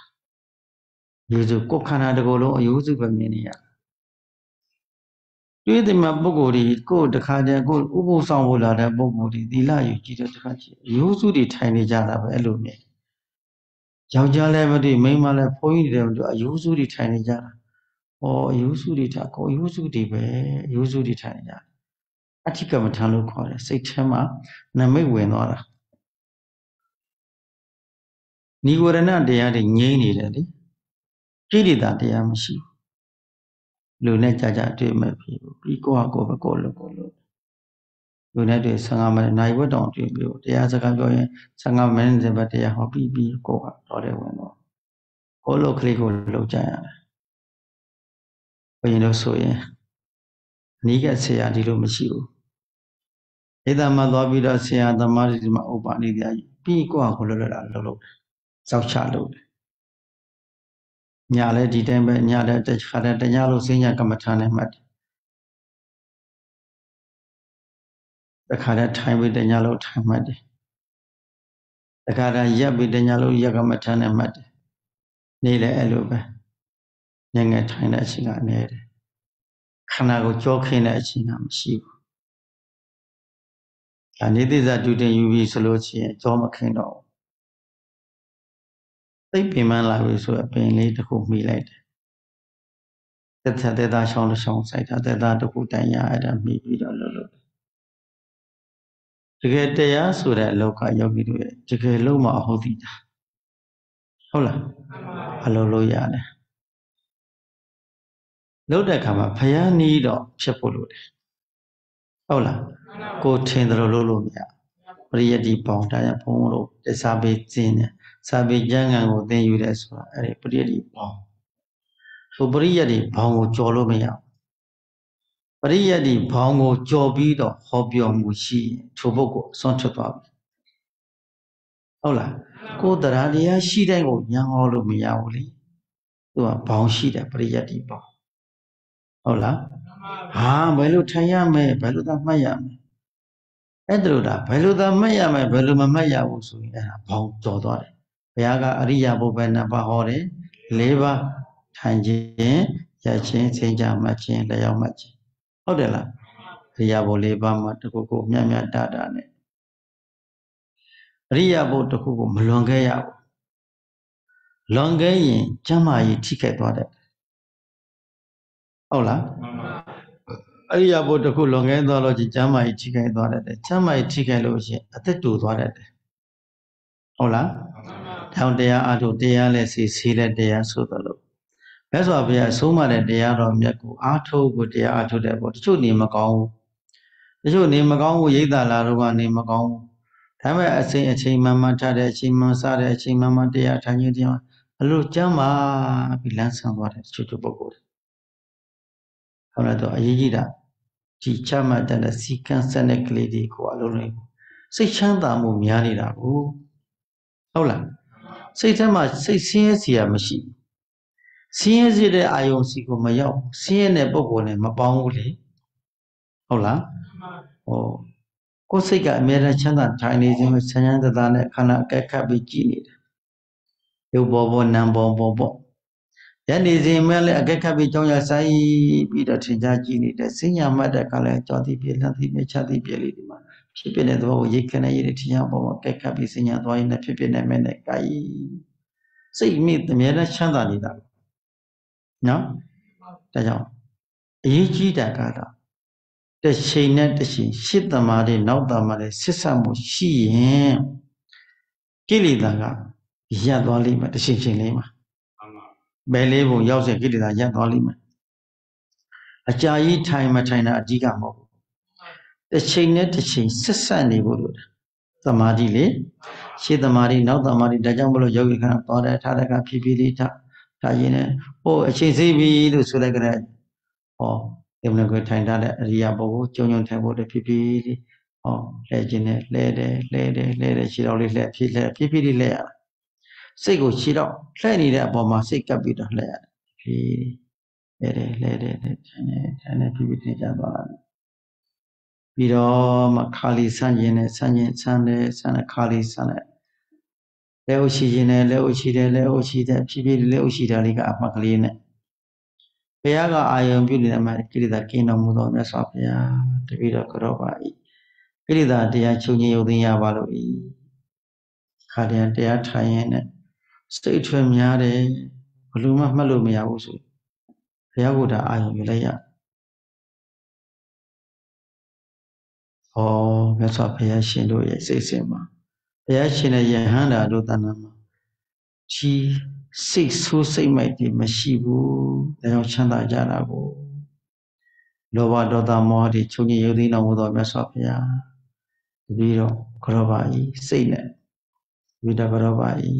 ယုဇုကိုယ်ခန္ဓာတစ်ခုလုံးအယုဇုပဲမြင်နေရတွေးတယ်မှာပုဂ္ဂိုလ်တွေကိုယ်တခါတည်းကိုယ်ဥပုသ်ဆောင်ဖို့လာတဲ့ပုဂ္ဂိုလ်တွေသီလယူကြည့်တဲ့တခါချင်းအယိုးစုတွေထိုင်နေကြတာပဲအဲ့လိုမြင် ယောက်ျားလည်းမတွေ့မိန်းမလည်းဘုန်းကြီးတွေလည်းအယိုးစုတွေထိုင်နေကြတာ။ဩအယိုးစုတွေထားကိုအယိုးစုတွေပဲအယိုးစုတွေထိုင်နေကြတာ။အဋ္ဌိကမ္မထံလို့ခေါ်တယ်စိတ်ထဲမှာနမိတ်ဝင်သွားတာ။နိဝရဏတရားတွေငြိမ့်နေတယ်လေ။ကိလေသာတရားမရှိဘူး။လူနဲ့ကြာကြာတွေ့မဲ့ပြီ။ပြီးကိုယ့်ဟာကိုယ်ပဲကိုယ်လို့ကိုယ်လို့ လူနဲ့တွေ့15မိနစ်နိုင်ဝတ်တောင်တွေ့ပြီ။တရားစကားပြောရင်15မိနစ်တည်းပဲတရားဟောပြီးပြီးကိုယ်ကတော့တယ်ဝင်တော့ကိုယ်လို့ကလေးကိုလှုပ်ကြရတယ်။ဘုရင်တို့ဆိုရင်အနိကဆရာဒီလိုမရှိဘူး။ဧတမသွားပြီးတော့ဆရာသမားတွေဒီမှာဥပနိဒာပြီးကိုယ့်ဟာကိုယ်လှုပ်လာလှုပ်လို့စောက်ချလို့ညလည်းဒီတိုင်းပဲညလည်းတခါတည်းတညလို့စဉ္ညာကမ္မထာနဲ့မှတ်တယ် တခါတည်းထိုင်ပြီးတညလို့ထိုင်မှတ်တယ်တခါတည်းရပ်ပြီးတညလို့ရက်ကမ္မထာနဲ့မှတ်တယ်နေလည်းအဲ့လိုပဲငငယ်ထိုင်တဲ့အချိန်ကနေတယ်ခန္ဓာကိုကြောခင်းတဲ့အချိန်ကမရှိဘူးဒါနေသိစာတူတင်ယူပြီးဆိုလို့ရှိရင်ကြောမခင်းတော့သိပ်ပင်ပန်းလာပြီဆိုအပင်လေးတစ်ခုမိလိုက်တယ်သက်သက်သက်သားရှောင်းတစ်ရှောင်းစိုက်တာသက်သားတစ်ခုတိုင်ရအဲ့ဒါမိပြီးတော့လှုပ်လို့ တကယ်တရားဆိုတဲ့အလောကယောဂီတို့ရဲ့တကယ်လုံးမဟုတ်တည်တာဟုတ်လားအလုံးလို့ရတယ်လှုပ်တဲ့အခါမှာဖယားနီးတော့ဖြစ်ဖို့လိုတယ်ဟုတ်လားကိုထင်တယ်လို့လုပ်လို့မရပရိယတိပေါင်းတရားဘုံလို့တစ္ဆာပေကျင်းတယ်စာပေကျမ်းဂန်ကိုသင်ယူတယ်ဆိုတာအဲ့ဒီပရိယတိဘောင်းဆိုပရိယတိဘောင်းကိုကြော်လို့မရ ပရိယတိဘောင်းကိုကြော်ပြီးတော့ဟောပြောမှုရှိရင်ထိုပုဂ္ဂိုလ်အစွန့်ထွက်သွားပြီဟုတ်လားကိုယ်တရားတရားရှိတဲ့ကိုညံဟောလို့မရဘူးလေသူကဘောင်းရှိတယ်ပရိယတိဘောင်းဟုတ်လားဟာဘယ်လိုထိုင်ရမလဲဘယ်လိုသာမှတ်ရမလဲအဲ့ဒါလို့ဒါဘယ်လိုသာမှတ်ရမလဲဘယ်လိုမမှတ်ရဘူးဆိုရင်အဲ့ဒါဘောင်းကြော်သွားတယ်ဘုရားကအရိယာဘုပဲနှစ်ပါးဟောတယ်၄ပါးထိုင်ခြင်းရခြင်းစင်ကြမှတ်ခြင်းလျောက်မှတ်ခြင်း ဟုတ်တယ်လားအရိယာဘု၄ပါးမှာတခုခုမြတ်မြတ်တတာနဲ့အရိယာဘုတခုခုမလွန်ခဲ့ရဘူးလွန်ခဲ့ရင်ကျမ်းမာရေးထိခိုက်သွားတယ်ဟုတ်လားအရိယာဘုတခုလွန်ခဲ့သွားလို့ကျမ်းမာရေးထိခိုက်သွားတယ်ကျမ်းမာရေးထိခိုက်လို့ရှိရင်အသက်တူသွားတယ်ဟုတ်လားထောင်တရားအထုတရားလည်းစီစီတဲ့တရားဆိုသလို မြတ်စွာဘုရားဆုံးမတဲ့တရားတော်မြတ်ကိုအာထုကိုတရားအထုတဲ့ပေါ့တချို့နေမကောင်းဘူးတချို့နေမကောင်းဘူးရိတ်တာလာတော့ကနေမကောင်းဘူးဒါပေမဲ့အချိန်အချိန်မှန်မှန်ထတဲ့အချိန်မှန်စတဲ့အချိန်မှန်မှန်တရားထိုင်ခြင်းတရားအလိုကျမ်းပါပြီးလမ်းဆန်းသွားတဲ့တချို့ပုဂ္ဂိုလ်ဟုတ်လားတော့အရေးကြီးတာဒီချမှတ်တဲ့စီကံစနစ်ကလေးတွေကိုအလုံးလုံးစိတ်ချမ်းသာမှုများနေတာကိုဟုတ်လားစိတ်ထဲမှာစိတ်ဆင်းရဲစီရမရှိ ဆင်းရဲစေတဲ့အာယုံစီကိုမရောက်ဆင်းရဲတဲ့ပုံပေါ်နဲ့မပေါင်းဘူးလေဟုတ်လားဟောကိုယ်စိတ်ကအမြဲတမ်းချမ်းသာထိုင်နေခြင်းဆန်းချမ်းသာနဲ့ခန္ဓာအကက်ခတ်ပြီးကြည်နေတယ်ရုပ်ပေါ်ပေါ်နာမ်ပေါ်ပေါ်ပေါ်ရနေစဉ်မဲ့လည်းအကက်ခတ်ပြီးကြောင်းရဆိုင်ပြီးတော့ထင်ရှားကြည်နေတယ်စဉ္ညာမှတ်တဲ့ကလည်းကြောတိပြေလန့်တိမြေချတိပြေလေးဒီမှာဖြစ်ဖြစ်တဲ့သဘောကိုရိတ်ခနဲ့ရည်ထင်ရှားပေါ်မှာကက်ခတ်ပြီးစဉ္ညာသွားရင်လည်းဖြစ်ဖြစ်နေမဲ့နဲ့ကာယစိတ်မိအမြဲတမ်းချမ်းသာနေတာ နော်ဒါကြောင့်အရေးကြီးတာကတော့တချိန်နဲ့တချိန်ရှစ်တမားတွေနောက်တမားတွေဆစ်ဆက်မှုရှိရင်ကိလေသာကရပ်သွားလိမ့်မယ်တချိန်ချိန်လေးမှာဘယ်လေးပုံရောက်စေကိလေသာရပ်သွားလိမ့်မယ်အကြာကြီးထိုင်မထိုင်တာအဓိကမဟုတ်ဘူးတစ်ချိန်နဲ့တစ်ချိန်ဆက်ဆက်နေဖို့လို့သမာဓိလေရှေ့သမာဓိနောက်သမာဓိဒါကြောင့်မလို့ယောဂီခန္ဓာသွားတယ်ထားတဲ့ကဖြည်းဖြည်းလေးထား ထားရင်လည်းဟိုအချိန်စေးပြီလို့ဆိုလိုက်ကြတဲ့ဟောဒီမနကိုထိုင်ထားတဲ့အရိယာပုဂ္ဂိုလ်ကြုံကြုံထိုင်ဖို့တဖြည်းဖြည်းလေးဟောလဲခြင်းနဲ့လဲတယ်လဲတယ်လဲတယ်ခြေတော်လေးလှဲ့ဖြည်းလှဲ့ဖြည်းဖြည်းလေးလှဲ့ရတာစိတ်ကိုခြေတော့လှဲ့နေတဲ့အပေါ်မှာစိတ်ကပ်ပြီးတော့လှဲ့ရတယ်ဖြည်းလဲတယ်လဲတယ်လဲထိုင်နေထိုင်နေဖြည်းဖြည်းထင်ကြသွားတာပြီးတော့မှခါလီဆန့်ကျင်နဲ့ဆန့်ကျင်ဆန့်တယ်ဆန့်တယ်ခါလီဆန့်တယ် လက်ဥရှိခြင်းနဲ့လက်ဥရှိတယ်လက်ဥရှိတယ်ဖြည်းဖြည်းလက်ဥရှိတာလေးကအမှတ်ကလေးနဲ့ဘုရားကအာယုံပြုနေတဲ့မှာကိလေသာကင်းတော်မူသောမြတ်စွာဘုရားတပည့်တော်ကြောပါ၏ကိလေသာတရားချုပ်ငြိမ်ယုတ်သိမ်းရပါလို့၏ခါတည်းတရားထိုင်ရင်နဲ့စိတ်ထွေများတယ်ဘလို့မှမှတ်လို့မရဘူးဆိုဘုရားကဒါအာယုံယူလိုက်ရဟောမြတ်စွာဘုရားရှင်တို့ရဲ့စိတ်စဉ်မှာ ဘုရားရှင်ရဲ့ယဟန္တာတို့တဏ္ဍာမှာဒီစိတ်ဆိုးစိတ်မိုက်တွေမရှိဘူးဒါကြောင့်ချမ်းသာကြတာကိုလောဘဒေါသမောဟတွေချုပ်ငြိမ်ယုတ်သိမ်းတော်မူသောမြတ်စွာဘုရားတပည့်တော်ကရောပါဤစိတ်နဲ့ဝိတကရောပါဤ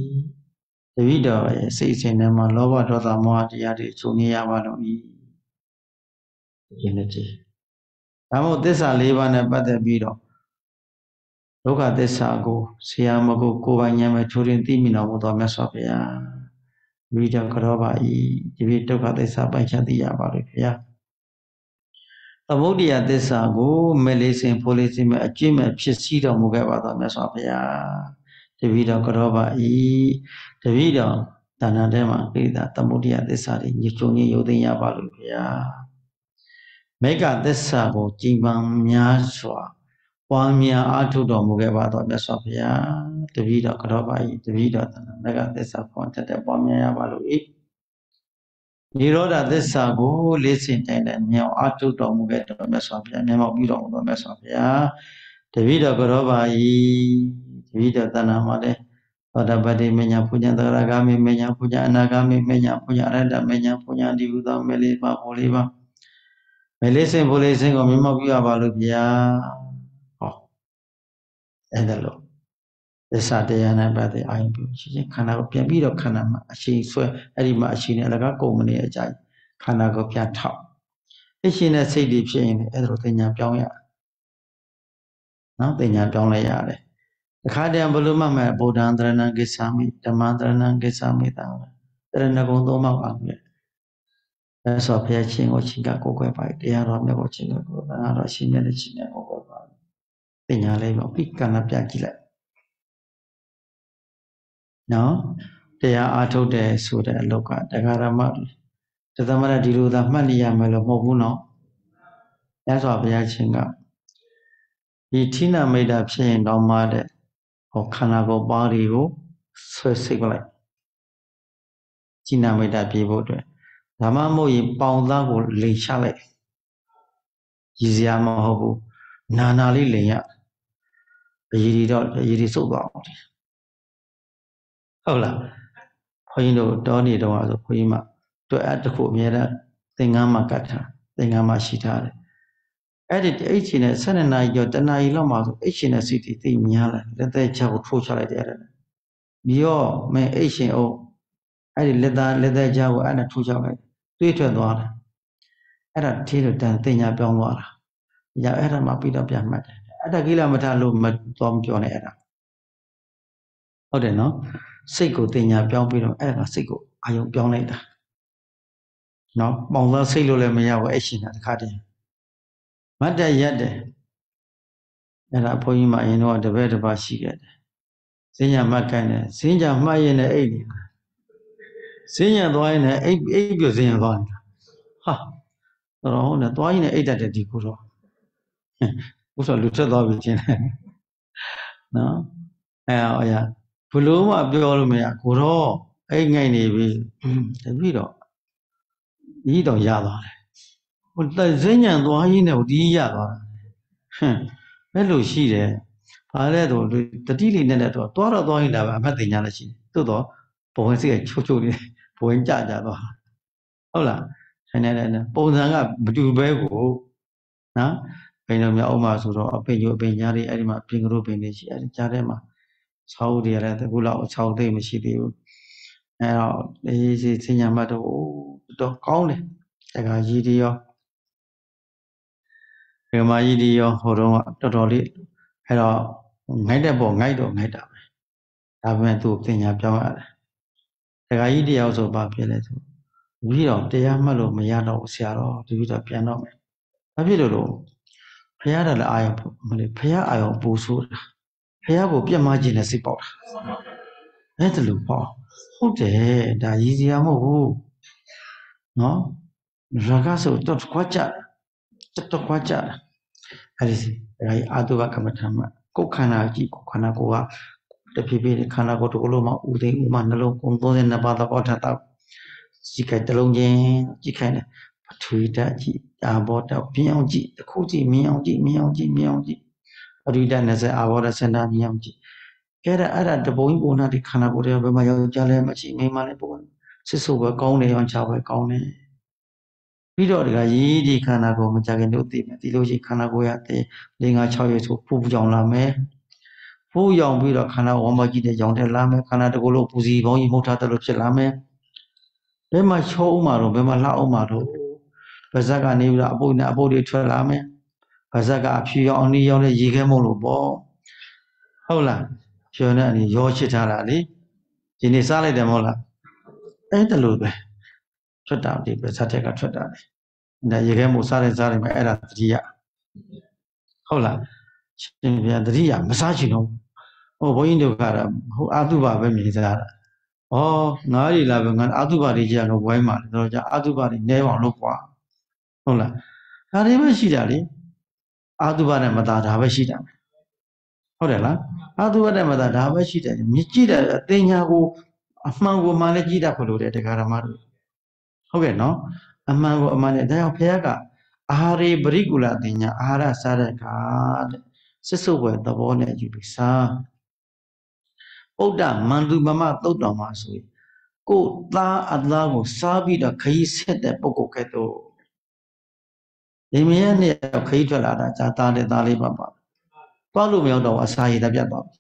တပည့်တော်ရဲ့စိတ်စဉ်ထဲမှာလောဘဒေါသမောဟတရားတွေချုပ်ငြိမ်ရပါလို့ဤဒီနေ့တည်းဒါမို့သစ္စာ၄ပါးနဲ့ပတ်သက်ပြီးတော့ ဒုက္ခသစ္စာကိုဆရာမကိုကိုယ်ပိုင်ဉာဏ်နဲ့ထိုးရင်သိမိတော်မူသောမြတ်စွာဘုရားဝိဒကရောပါဤဒီပြဒုက္ခသစ္စာပိုင်ချသိရပါလို့ဘုရားသမုဒ္ဒရာသစ္စာကိုမလေးစင်ဖိုးလေးစင်မဲ့အကျင့်မဲ့ဖြစ်စည်းတော်မူခဲ့ပါသောမြတ်စွာဘုရားတပိတော်ကရောပါဤတပိတော်ဒါနထဲမှာပိဒါသမုဒ္ဒရာသစ္စာတွေညချုံညရုပ်သိမ်းရပါလို့ဘုရားမေကသစ္စာကိုကြည်ပံများစွာ ပွားများအားထုတ်တော်မူခဲ့ပါသောမြတ်စွာဘုရားတပိတော်ကရောပါဤတပိတော်ဒါနမေကသစ္စာပွားတတ်တဲ့ပွားများရပါလို့ဤနိရောဓသစ္စာကိုလေးစင်တိုင်းတဲ့မြောင်အထုတော်မူခဲ့တော်မြတ်စွာဘုရားမျက်မှောက်ပြီးတော်မူတော်မြတ်စွာဘုရားတပိတော်ကရောပါဤတပိတော်တဏ္ဍာမှာလည်းသောတပတိမညာပူဇံသရဂာမိမညာပူဇံအနာဂာမိမညာပူဇံအရတ္တမညာပူဇံဒီဟုသောမေလေးပါဟောလေးပါမေလေးစင်ဘူလေးစင်ကိုမျက်မှောက်ပြုရပါလို့ဗျာဟော အဲ့ဒါလို့သစ္စာတရားနဲ့ပတ်သက်အာရုံပြုရှိချင်းခန္ဓာကိုပြန်ပြီးတော့ခန္ဓာမှာအရှိန်ဆွဲအဲ့ဒီမှာအရှိန်နဲ့အလကားကုန်မနေအကြိုက်ခန္ဓာကိုပြန်ထောက်အရှိန်နဲ့စိတ်တွေဖြစ်ရင်အဲ့ဒါလိုတင်ညာပြောင်းရနော်တင်ညာပြောင်းလဲရတယ်တခါတည်းဘလို့မှမဲ့ဗုဒ္ဓံတရဏံကိစ္ဆာမိဓမ္မတရဏံကိစ္ဆာမိတံတရဏဂုံသုံးပါးပါမြဲအဲဆိုဘုရားရှင်ကိုချင်းကကိုယ်ွယ်ပါတရားတော်မြတ်ကိုချင်းကကိုယ်ပါတော့ရှင်မြတ်နဲ့ချင်းနဲ့ကိုယ်ွယ်ပါ တင်ညာလေးပေါ့ပြီးကံပြကြည့်လိုက်နော်တရားအားထုတ်တယ်ဆိုတဲ့အလောက်ကတရားဓမ္မတသမရဒီလိုသာမှတ်နေရမယ်လို့မဟုတ်ဘူးနော်ရသော်ဘုရားရှင်ကဒီဌိနမိတ်တာဖြစ်ရင်တော့မှတဲ့ဟောခန္ဓာကိုယ်ပါးတွေကိုဆွဲစိတ်လိုက်ဌိနမိတ်တာပြေဖို့အတွက်ဓမ္မမဟုတ်ရင်ပေါင်သားကိုလိန်ချလိုက်ရည်စရာမဟုတ်ဘူးနာနာလေးလိန်ရ အရည်ဒီတော့အရည်ဒီစုပ်သွားအောင်ဟုတ်လားခွင်းတို့တောနေတော့ဆိုခွင်းမတွေ့အပ်တစ်ခုအများနဲ့သင်္ကန်းမှာကတ်ထားသင်္ကန်းမှာရှိထားတယ်အဲ့ဒီအိတ်ချင်နဲ့12နာရီကျော်တနာရီလောက်မှဆိုအိတ်ချင်နဲ့စီတီသိများလာလက်သက်ချက်ကိုထိုးချလိုက်တယ်အဲ့ဒါဒီရောမင်းအိတ်ရှင်အောင်အဲ့ဒီလက်သားလက်သက်ချက်ကိုအဲ့ဒါထိုးချလိုက်တွေးထွက်သွားတယ်အဲ့ဒါထေးလို့တန်တင်ညာပြောင်းသွားတာညအဲ့ဒါမှပြီးတော့ပြန်မှတ်တယ် အဲ့ဒါကိလမထလို့မတော်မပြောနဲ့အဲ့ဒါဟုတ်တယ်နော်စိတ်ကိုတင်ညာပြောင်းပြီးတော့အဲ့ဒါစိတ်ကိုအာယုံပြောင်းလိုက်တာနော်ပေါင်သားစိတ်လို့လည်းမရဘူးအဲ့ရှင်တာတခါတည်းမတ်တရက်တယ်အဲ့ဒါဘုန်းကြီးမအရင်တော့တပည့်တစ်ပါးရှိခဲ့တယ်စဉ္ညာမှတ်ခိုင်းတယ်စဉ္ညာမှတ်ရင်လည်းအိတ်နေစဉ္ညာသွားရင်လည်းအိတ်အိတ်ပြစဉ္ညာသွားနေတာဟာတော့ဟုတ်တယ်သွားရင်လည်းအိတ်တတ်တယ်ဒီကူတော့ ဘုဆိုလူထွက်သွားပြီချင်းတယ်နော်အဲအရာဘလို့မှပြောလို့မရကိုတော့အဲ့ငိုက်နေပြီတပြီတော့ဤတော့ရသွားတယ်ဟိုသဉ္ညံသွားရင်းနဲ့ဒီရသွားတာဟမ်ဘယ်လိုရှိတယ်ဘာလဲဆိုတတိလေးနဲ့တော့သွားတော့သွားရင်လည်းအမှတ်တင်ညာလည်းရှိတယ်သို့တော့ဘဝင်စိတ်ကချိုးချိုးနေဘဝင်ကြကြသွားဟုတ်လားဆိုင်နေတယ်ပုံစံကမတူပဲကိုနော် ဘယ်လိုများဥမာဆိုတော့အပင်ကျိုးအပင်ညာတွေအဲ့ဒီမှာပြင်ကလေးပင်တွေရှိအဲ့ဒီကြားထဲမှာဆောက်တွေကလည်းအခုလောက်ဆောက်သိမရှိသေးဘူးအဲတော့အေးစီစဉ္ညာမတ်တော့တော့ကောင်းတယ်တခါကြီးဒီရောဒကမာကြီးဒီရောဟိုတော့တော်တော်လေးအဲတော့ငိုက်တဲ့ပုံငိုက်တော့ငိုက်တာပဲဒါပေမဲ့သူပညာပြောင်းရတယ်တခါကြီးတယောက်ဆိုဘာဖြစ်လဲဆိုပြီးတော့တရားမှတ်လို့မရတော့ဆရာတော်ဒီပြီးတော့ပြန်တော့မယ်ဘာဖြစ်လို့လို့ ဖះတယ်လည်းအာယုံမလေးဖះအာယုံပူဆိုးတာဖះကိုပြတ်မခြင်းနဲ့စိတ်ပေါက်တာအဲ့ဒါလို့ပေါ့ဟုတ်တယ်ဒါရည်စရာမဟုတ်ဘူးနော်ရာဂဆိုတော့ခွာကြတယ်တော့ခွာကြတယ်အဲ့ဒီဒါကြီးအာတုဘကမ္မထာမှာကိုယ်ခန္ဓာကြည့်ကိုယ်ခန္ဓာကိုယ်ကတဖြည်းဖြည်းခန္ဓာကိုယ်တစ်ခုလုံးမှာဥသိဥမနှလုံးကုန်32ပါးသဘောထတာကြည့်ခိုင်တလုံးချင်းကြည့်ခိုင်တယ်ပထဝီဓာတ်ကြ ည့်အာဘောဓာတ်မြင်အောင်ကြည့်တစ်ခုကြည့်မြင်အောင်ကြည့်မြင်အောင်ကြည့်မြင်အောင်ကြည့်ပထဝီဓာတ်20အာဘောဓာတ်စင်တာမြင်အောင်ကြည့်အဲ့ဒါအဲ့ဒါတပုံပုံနာဒီခန္ဓာကိုယ်တွေဘယ်မှာယောက်ျားလဲမရှိမိန်းမလဲပုံစစ်စုပ်ပဲကောင်းတယ်ရောချပဲကောင်းတယ်ပြီးတော့ဒီကရည်ဒီခန္ဓာကိုယ်မကြခင်တို့သိမယ်ဒီလိုရှိခန္ဓာကိုယ်ရတဲ့၄၅6ရက်ဆိုပူပူကြောင်လာမယ်ပူရောင်ပြီးတော့ခန္ဓာဝမ်းမကြီးတဲ့ကြောင်တဲ့လာမယ်ခန္ဓာတကူလို့ပူစီပေါင်းကြီးမှုတ်ထားတယ်လို့ဖြစ်လာမယ်ဘယ်မှာချောအောင်မှာတော့ဘယ်မှာလှအောင်မှာတော့ ဗဇက်ကနေပြီးတော့အပုတ်နဲ့အပုတ်တွေထွက်လာမယ်ဗဇက်ကအဖြူရောင်အနီးရောင်တဲ့ရေခဲမုံလို့ပေါ့ဟုတ်လားဖြောနဲ့အနေရောချစ်ထားတာလေဒီနေ့စားလိုက်တယ်မဟုတ်လားအဲ့တလို့ပဲထွက်တာဒီပဲဇက်တက်ကထွက်တာလေဒါရေခဲမုံစားတဲ့စားတယ်မယ်အဲ့ဒါတတိယဟုတ်လားရှင်ဗျာတတိယမစားချင်တော့ဟိုဘုန်းကြီးတို့ကတော့ဟိုအာတုဘပဲမြင်စားတာဩငါးရီလာပဲငါအာတုဘတွေကြာတော့ဝိုင်းပါလေတော့ကြာအာတုဘတွေနဲအောင်လုပ်ပွား ဟုတ်လားဒါတွေပဲရှိတာလေအာတုဘနဲ့မသာဒါပဲရှိတာဟုတ်တယ်လားအာတုဘနဲ့မသာဒါပဲရှိတယ်မြကြည့်တယ်အသိညာကိုအမှန်ကိုမှလည်းကြည့်တတ်ဖို့လိုတယ်တရားဓမ္မတို့ဟုတ်ကဲ့နော်အမှန်ကိုအမှန်နဲ့ဒါကြောင့်ဘုရားကအာဟာရေပရိကူလအသိညာအာဟာရစားတဲ့အခါတဲ့စစ်စုပ်ဝယ်သဘောနဲ့ယူပြီးစားဥဒ္ဒမန္တုမမသုတ်တော်မှာဆိုရင်ကိုသားအသားကိုစားပြီးတော့ခရီးဆက်တဲ့ပုဂ္ဂိုလ်ကဲ့သို့ ဒီမင်းနဲ့ခရီးထွက်လာတာဇာသားတဲ့သားလေးပါပါသွားလို့မရောက်တော့အစာရည်တပြတ်သွားပြီ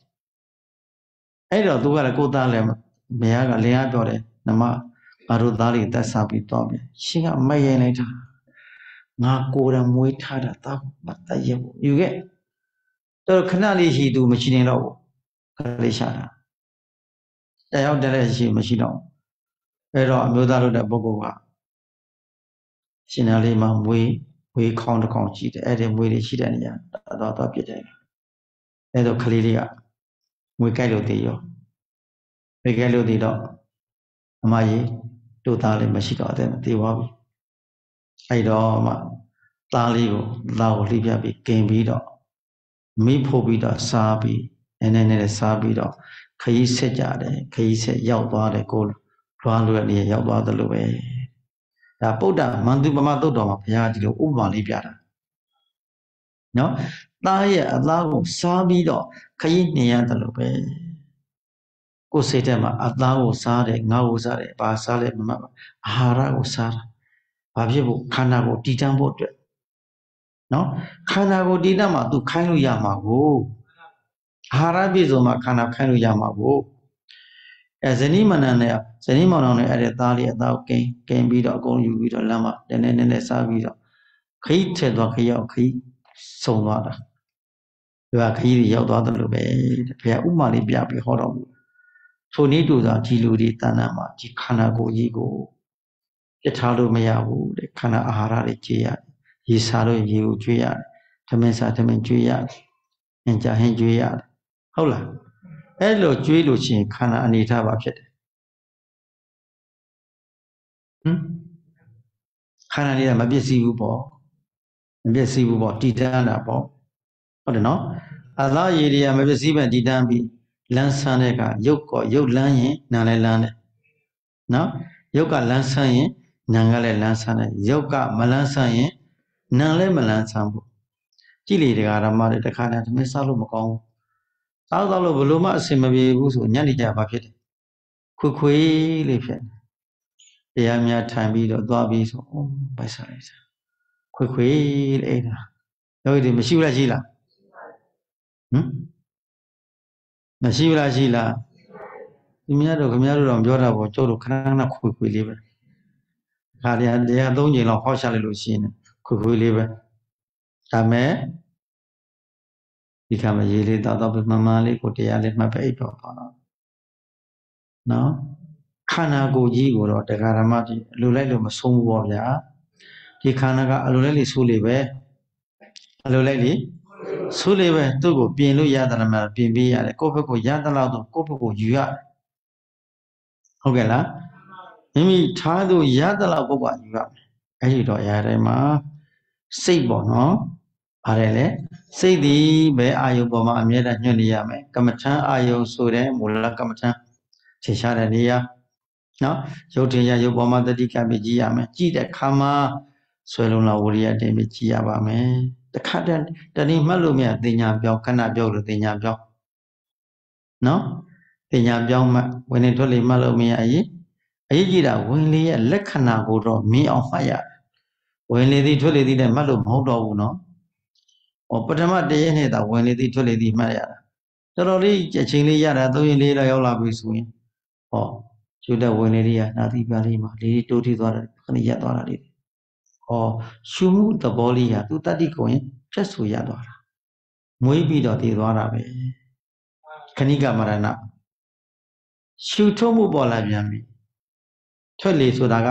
အဲ့တော့သူကလည်းကိုသားလည်းမယားကလင်အားပြောတယ်နမငါတို့သားလေးတက်စားပြီးသွားပြီရှင်ကမယိန်လိုက်တာငါကိုယ်တိုင်မွေးထားတာသားမတတ်ရဘူးယူခဲ့တော့ခဏလေးရှိသူမရှိနေတော့ဘူးခဏလေးရှာတာတယောက်တည်းရှိမရှိတော့အဲ့တော့အမျိုးသားတို့တဲ့ပုဂ္ဂိုလ်ကရှင်နာလေးမှာမွေး မွေးခေါင်းတစ်ကောင်ရှိတယ်အဲ့ဒီမွေးလေးရှိတဲ့နေရာတော့တော့ပြစ်တယ်အဲ့တော့ကလေးလေးကမွေးကြိုက်လို့တည်ရောမွေးကြိုက်လို့တည်တော့အမကြီးတို့သားလေးမရှိတော့တဲ့တည်သွားပြီအဲ့တော့မှသားလေးကိုသားကိုလှိပြပြီးกินပြီးတော့မိဖို့ပြီးတော့စားပြီးနည်းနည်းနည်းစားပြီးတော့ခရီးဆက်ကြတယ်ခရီးဆက်ရောက်သွားတယ်ကိုလွားလွယ်လေးရောက်သွားတယ်လို့ပဲ ဒါပုဒ္ဒမန္တုပမသုတ်တော်မှာဘုရားဒီလိုဥပမာလေးပြတာနော်သားရဲ့အသားကိုစားပြီးတော့ခရီးနေရတယ်လို့ပဲကိုယ်စိတ်ထဲမှာအသားကိုစားတယ်ငါ့ကိုစားတယ်ဘာစားလဲမမှတ်ပါအာဟာရကိုစားတာဘာဖြစ်ဖို့ခန္ဓာကိုတည်တံ့ဖို့အတွက်နော်ခန္ဓာကိုတည်တံ့မှာ तू ခိုင်းလို့ရမှာကိုအာဟာရပြည့်စုံမှာခန္ဓာခိုင်းလို့ရမှာကို အဲဇနီးမနန်နဲ့ဇနီးမောင်နှောင်နဲ့အဲ့ဒီသားလေးအသားကိုကိန်းကိန်းပြီးတော့အကုန်ယူပြီးတော့လမ်းမှာနည်းနည်းနည်းနည်းစားပြီးတော့ခရီးထက်သွားခရီးရောက်ခရီးစုံသွားတာဒီကခရီးတွေရောက်သွားတယ်လို့ပဲဘုရားဥမာလေးပြပြီးဟောတော်မူထိုနည်းတူသာဒီလူတွေတဏ္ဍာမှာဒီခန္ဓာကိုယ်ကြီးကိုပြထားလို့မရဘူးတဲ့ခန္ဓာအာဟာရတွေကြေးရတယ်ရေစားလို့ရေကိုကျွေးရတယ်ဓမင်းစားဓမင်းကျွေးရတယ်ဟင်ကြဟင်ကျွေးရတယ်ဟုတ်လား အဲ့လိုကျွေးလို့ရှိရင်ခန္ဓာအနေထားပါဖြစ်တယ်ဟမ်ခန္ဓာလေးကမပြည့်စည်ဘူးပေါ့မပြည့်စည်ဘူးပေါ့တည်တန်းတာပေါ့ဟုတ်တယ်နော်အလားရည်ရမပြည့်စည်ပဲတည်တန်းပြီးလန်းဆန်းတဲ့ကရုပ်ကောရုပ်လန်းရင်နာလည်းလန်းတယ်နော်ရုပ်ကလန်းဆန်းရင်နာကလည်းလန်းဆန်းတယ်ရုပ်ကမလန်းဆန်းရင်နာလည်းမလန်းဆန်းဘူးကြည်လေတရားဓမ္မတွေတခါတည်းသမင်းစားလို့မကောင်းဘူး စားတော့လို့ဘလို့မှအဆင်မပြေဘူးဆိုညနေကြပါဖြစ်တယ်ခွေခွေလေးဖြစ်တယ်တရားများထိုင်ပြီးတော့သွားပြီးဆိုအိုးဗိုက်စားလိုက်ခွေခွေလေးအဲ့ဒါယောဂီတွေမရှိဘူးလားရှိလားဟမ်မရှိဘူးလားရှိလားဒီမြတ်တို့ခမရတို့တော့ပြောတာပေါ့ကျုပ်တို့ခဏခဏခွေခွေလေးပဲခါတရားတရားသုံးချိန်လောက်ဟောရှာလိုက်လို့ရှိရင်ခွေခွေလေးပဲဒါမဲ့ ဒီခါမှာရေးလေးတော့တော့မမလေးကိုတရားလေးမှတ်ပဲအိပ်တော့ပါတော့နော်ခန္ဓာကိုယ်ကြီးကိုတော့တရားဓမ္မကြီးအလိုလိုက်လို့မဆုံးဘူးပေါ့ဗျာဒီခန္ဓာကအလိုလိုက်လေးဆိုးလေပဲအလိုလိုက်လေးဆိုးလေပဲသူ့ကိုပြင်လို့ရတယ်မှာပြင်ပေးရတယ်ကိုယ့်ဘက်ကိုရတဲ့လောက်တော့ကိုယ့်ဘက်ကိုယူရတယ်ဟုတ်ကဲ့လားမိမိထားသူရတဲ့လောက်ကိုယ့်ကယူရမယ်အဲ့ဒီတော့အရာတိုင်းမှာစိတ်ပေါ့နော်။ပါတယ်လေ စိတ်ဒီပဲအာယုပေါ်မှာအမြဲတမ်းညွှန်နေရမယ်။ကမ္မထံအာယုဆိုတဲ့မူလကမ္မထံထင်ရှားတဲ့နေရာနော်ရုပ်ထင်ရရုပ်ပေါ်မှာတတိကပ်ပြီးကြည့်ရမယ်။ကြည့်တဲ့ခါမှာဆွဲလုံးလာဝရိယတင်ပြီးကြည့်ရပါမယ်။တခါတည်းတဏိမှတ်လို့မရတင်ညာပြောင်းခဏပြောင်းလို့တင်ညာပြောင်းနော်တင်ညာပြောင်းမှဝင်နေထွက်လေမှတ်လို့မရရင်အရေးကြီးတာဝင်လေရဲ့လက္ခဏာကိုတော့မြင်အောင်မှတ်ရဝင်လေသည်ထွက်လေသည်နဲ့မှတ်လို့မဟုတ်တော့ဘူးနော် ဟောပထမတရေနဲ့သာဝင်လေသည်ထွက်လေသည်မှတ်ရတာတော်တော်လေးအချိန်လေးရတာသုံးရင်လေးတော့ရောက်လာပြီဆိုရင်ဟောကျွတ်တဲ့ဝင်လေတွေကနာသီပြလေးမှာလေးတိုးထီသွားတယ်ခဏရက်သွားတာလေးဟောရှုမှုသဘောလေးဟာသူတတ္တိကိုရင်ဖြတ်ဆူရသွားတာမွေးပြီးတော့တည်သွားတာပဲခဏိကမရဏရှုထုံးမှုပေါ်လာပြန်ပြီထွက်လေဆိုတာက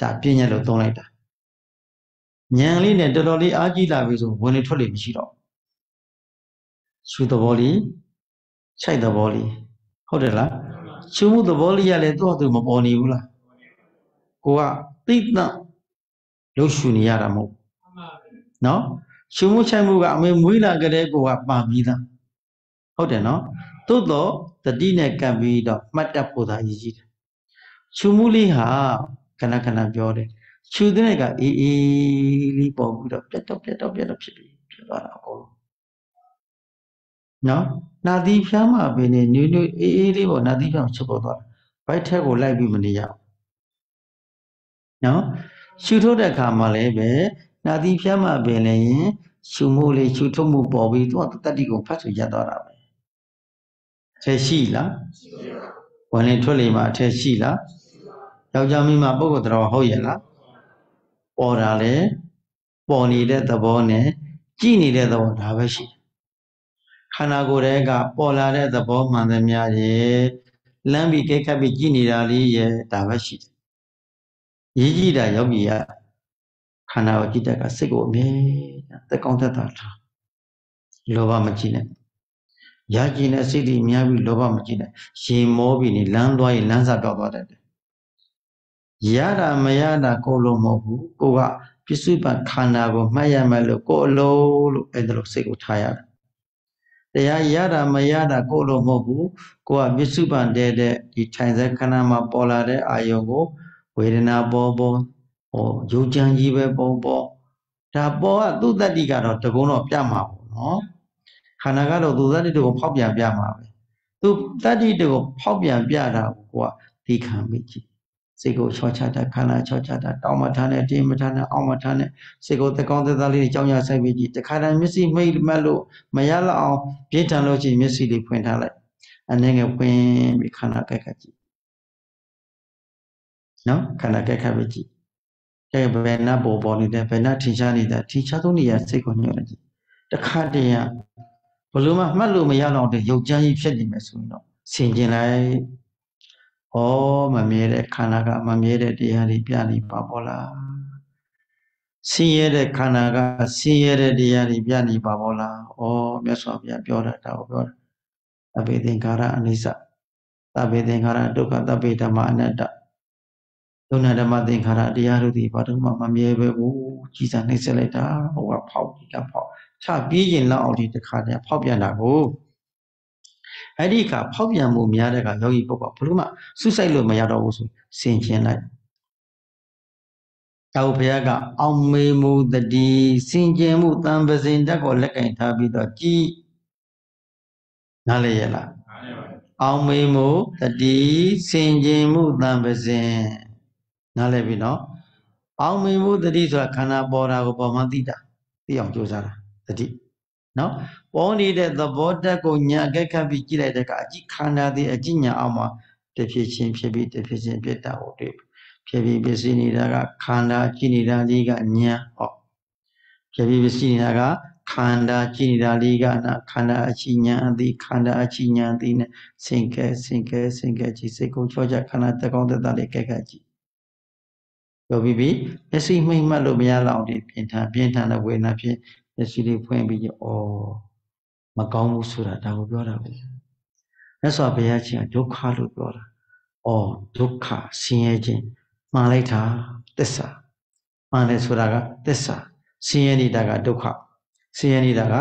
ဒါပြည့်ညက်လို့သုံးလိုက်တာ ဉာဏ်လေးနဲ့တော်တော်လေးအားကြီးလာပြီဆိုဝင်လေထွက်လေမရှိတော့ရှုသဘောလေးခြိုက်သဘောလေးဟုတ်တယ်လားရှုမှုသဘောလေးရလဲသူ့အတူမပေါ်နေဘူးလားကိုကသိတန့်လှုပ်ရှုနေရတာမဟုတ်နော်ရှုမှုခြိုက်မှုကအမေမွေးလာကြတဲ့ကိုကပါပြီးသားဟုတ်တယ်နော်သို့တော့တတိနဲ့ကပ်ပြီးတော့မှတ်တတ်ဖို့သာရည်ကြီးတယ်ရှုမှုလေးဟာခဏခဏပြောတယ် ရှုတဲ့ကအေးအေးလေးပေါ်ပြီးတော့ပြတ်တော့ပြတ်တော့ပြတ်တော့ဖြစ်ပြီးဖြစ်သွားတာအကုန်လုံးနော်နာသီဖျားမှာပဲနေနွေ့နွေ့အေးအေးလေးပေါ်နာသီဖျားချက်ပေါ်သွားဘိုက်ထက်ကိုလိုက်ပြီးမနေရဘူးနော်ရှုထုတ်တဲ့အခါမှာလည်းပဲနာသီဖျားမှာပဲလေရင်ရှုမှုလေးရှုထုတ်မှုပေါ်ပြီးသူကတတ္တိကိုဖတ်ဆိုရသွားတာပဲအထက်ရှိလားဝင်လေထွက်လေမှာအထက်ရှိလားယောက်ျားမိန်းမပုဂ္ဂိုလ်တော်ဟုတ်ရဲ့လား ပေါ်တာလေပေါ်နေတဲ့သဘောနဲ့ကြည်နေတဲ့သဘောဒါပဲရှိတယ်ခန္ဓာကိုယ်ရဲ့ကပေါ်လာတဲ့သဘောမှန်သမျှရဲ့လမ်းပြီးကိခတ်ပြီးကြည်နေတာလေးရဲ့ဒါပဲရှိတယ်ရေးကြည့်တာယောဂီကခန္ဓာကိုကြည့်တဲ့ကစိတ်ကိုအမြဲသက်ကောင်းသက်သာထားလောဘမကြည့်နဲ့ရကြည်နဲ့စိတ်တွေများပြီးလောဘမကြည့်နဲ့ရေမောပြီးနေလမ်းသွားရင်လမ်းစာပြောက်သွားတတ်တယ် ရတာမရတာကိုလုံးမဟုတ်ဘူးကိုကပစ္စုပန်ခန္ဓာကိုမှတ်ရမယ်လို့ကိုအလုံးလို့အဲ့ဒါလို့စိတ်ကိုထားရတယ်တရားရတာမရတာကိုလုံးမဟုတ်ဘူးကိုကပစ္စုပန်တဲ့တဲ့ဒီထိုင်တဲ့ခန္ဓာမှာပေါ်လာတဲ့အာယုံကိုဝေဒနာပေါ်ပေါ်ဟောယူကြံကြီးပဲပေါ်ပေါ်ဒါပေါ်ကသူ့တတ္တိကတော့တကုံးတော့ပြမှာပေါ့နော်ခန္ဓာကတော့သူ့တတ္တိကိုဖောက်ပြန်ပြမှာပဲသူတတ္တိကိုဖောက်ပြန်ပြတာကိုကိုကဒီခံမိကြည့် စိတ်ကိုချောချတာခန္ဓာချောချတာတောင်းမထားနဲ့တင်းမထားနဲ့အောင်းမထားနဲ့စိတ်ကိုတကောင်းသက်သားလေးကြောင်းရဆိုင်ပြီးကြည့်တခါတည်းမျက်စိမိတ်မှတ်လို့မရလောက်အောင်ပြင်းထန်လို့ရှိရင်မျက်စိလေးဖွင့်ထားလိုက်အနေငယ်ဖွင့်ပြီးခန္ဓာကြိုက်ခတ်ကြည့်နော်ခန္ဓာကြိုက်ခတ်ပြီးကြည့်ကဲဘယ်နှပေါ်ပေါ်နေတဲ့ဘယ်နှထင်ရှားနေတဲ့ထင်ရှားဆုံးနေရစိတ်ကိုညှို့လိုက်ကြည့်တခါတည်းဘလို့မှမှတ်လို့မရတော့တဲ့ရုပ်ကြမ်းကြီးဖြစ်နေမယ်ဆိုရင်တော့ဆင်ကျင်လိုက် ဩမမြဲတဲ့ခန္ဓာကမမြဲတဲ့တရားတွေပြနေပါဘောလားဆင်းရဲတဲ့ခန္ဓာကဆင်းရဲတဲ့တရားတွေပြနေပါဘောလားဩမြတ်စွာဘုရားပြောတာဒါကိုပြောတာအဘိသင်္ခါရအနိစ္စသဗ္ဗေသင်္ခါရဒုက္ခသဗ္ဗေဓမ္မအနတ္တဒုဏဓမ္မသင်္ခါရတရားတို့ဒီဘာတော့မှမမြဲပဲဘူးကြီးစားနှိမ့်ဆက်လိုက်တာဟိုကဖောက်ဒီကဖောက်ချပြေးရင်လောက်အောင်ဒီတစ်ခါတည်းဖောက်ပြန်တာကို အဲ့ဒီအခါဖောက်ပြန်မှုများတဲ့အခါယောဂီပုဂ္ဂိုလ်ဘလို့မှဆူဆိုင်လို့မရတော့ဘူးဆိုဆင်ကျင်လိုက်တောက်ဘုရားကအောင်မေမှုတတိစင်ကြင်မှုတံပစင်တက်ကိုလက်ကင်ထားပြီးတော့ကြည်နားလေရလားအောင်မေမှုတတိစင်ကြင်မှုတံပစင်နားလည်ပြီနော်အောင်မေမှုတတိဆိုတာခန္ဓာပေါ်တာကိုပေါ်မှသိတာသိအောင်ကြိုးစားတာတတိ နော်ပေါ်နေတဲ့သဘောတက်ကိုညာကက်ခတ်ပြီးကြည့်လိုက်တဲ့အခါအကြည့်ခန္ဓာသည်အကြည့်ညာအောင်မှာတဖြစ်ချင်းဖြစ်ပြီးတဖြစ်ချင်းပြတ်တာကိုတွေ့ဖြစ်ပြီးပစ္စည်းနေတာကခန္ဓာကြည့်နေတာလေးကညာဟောဖြစ်ပြီးပစ္စည်းနေတာကခန္ဓာကြည့်နေတာလေးကနာခန္ဓာအချိညာအသည်ခန္ဓာအချိညာအသည်နဲ့စင်ကဲစင်ကဲစင်ကဲကြည့်စိတ်ကိုချောချခန္ဓာတက်ကောင်းတက်တာလေးကဲကဲကြည့်ပြောပြီးပြီမျက်စိမှိတ်မှတ်လို့မရလောက်ဒီပြင်ထန်ပြင်ထန်တဲ့ဝေဒနာဖြစ် မျက်စိလေးဖွင့်ပြီးဩမကောင်းဘူးဆိုတာဒါကိုပြောတာပဲမြတ်စွာဘုရားရှင်ဒုက္ခလို့ပြောတာဩဒုက္ခဆင်းရဲခြင်းမှားလိုက်တာသစ္စာမှန်တယ်ဆိုတာကသစ္စာဆင်းရဲနေတာကဒုက္ခဆင်းရဲနေတာက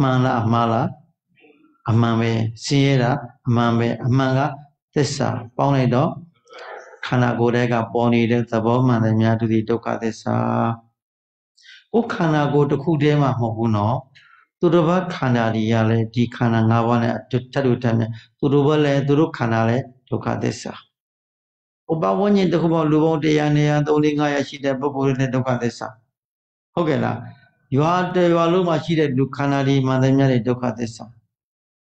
မှန်လားအမှားလားအမှန်ပဲဆင်းရဲတာအမှန်ပဲအမှန်ကသစ္စာပေါင်းလိုက်တော့ခန္ဓာကိုယ်တည်းကပေါ်နေတဲ့သဘောမှန်တယ်များသူဒီဒုက္ခသစ္စာ ကိုယ်ခန္ဓာကိုယ်တစ်ခုတည်းမှမဟုတ်ဘူးနော်သူတို့ဘာခန္ဓာတွေကလည်းဒီခန္ဓာ၅ပါးနဲ့ထပ်တူထပ်မြသူတို့ဘာလဲသူတို့ခန္ဓာလည်းဒုက္ခသစ္စာဥပဝဉ္ဇဉ်တစ်ခုပေါင်းလူပေါင်း100နေရာ3 4 500ရှိတဲ့ပုဂ္ဂိုလ်တွေနဲ့ဒုက္ခသစ္စာဟုတ်ကဲ့လားရွာတရွာလုံးမှာရှိတဲ့လူခန္ဓာဒီမှန်တယ်များတဲ့ဒုက္ခသစ္စာ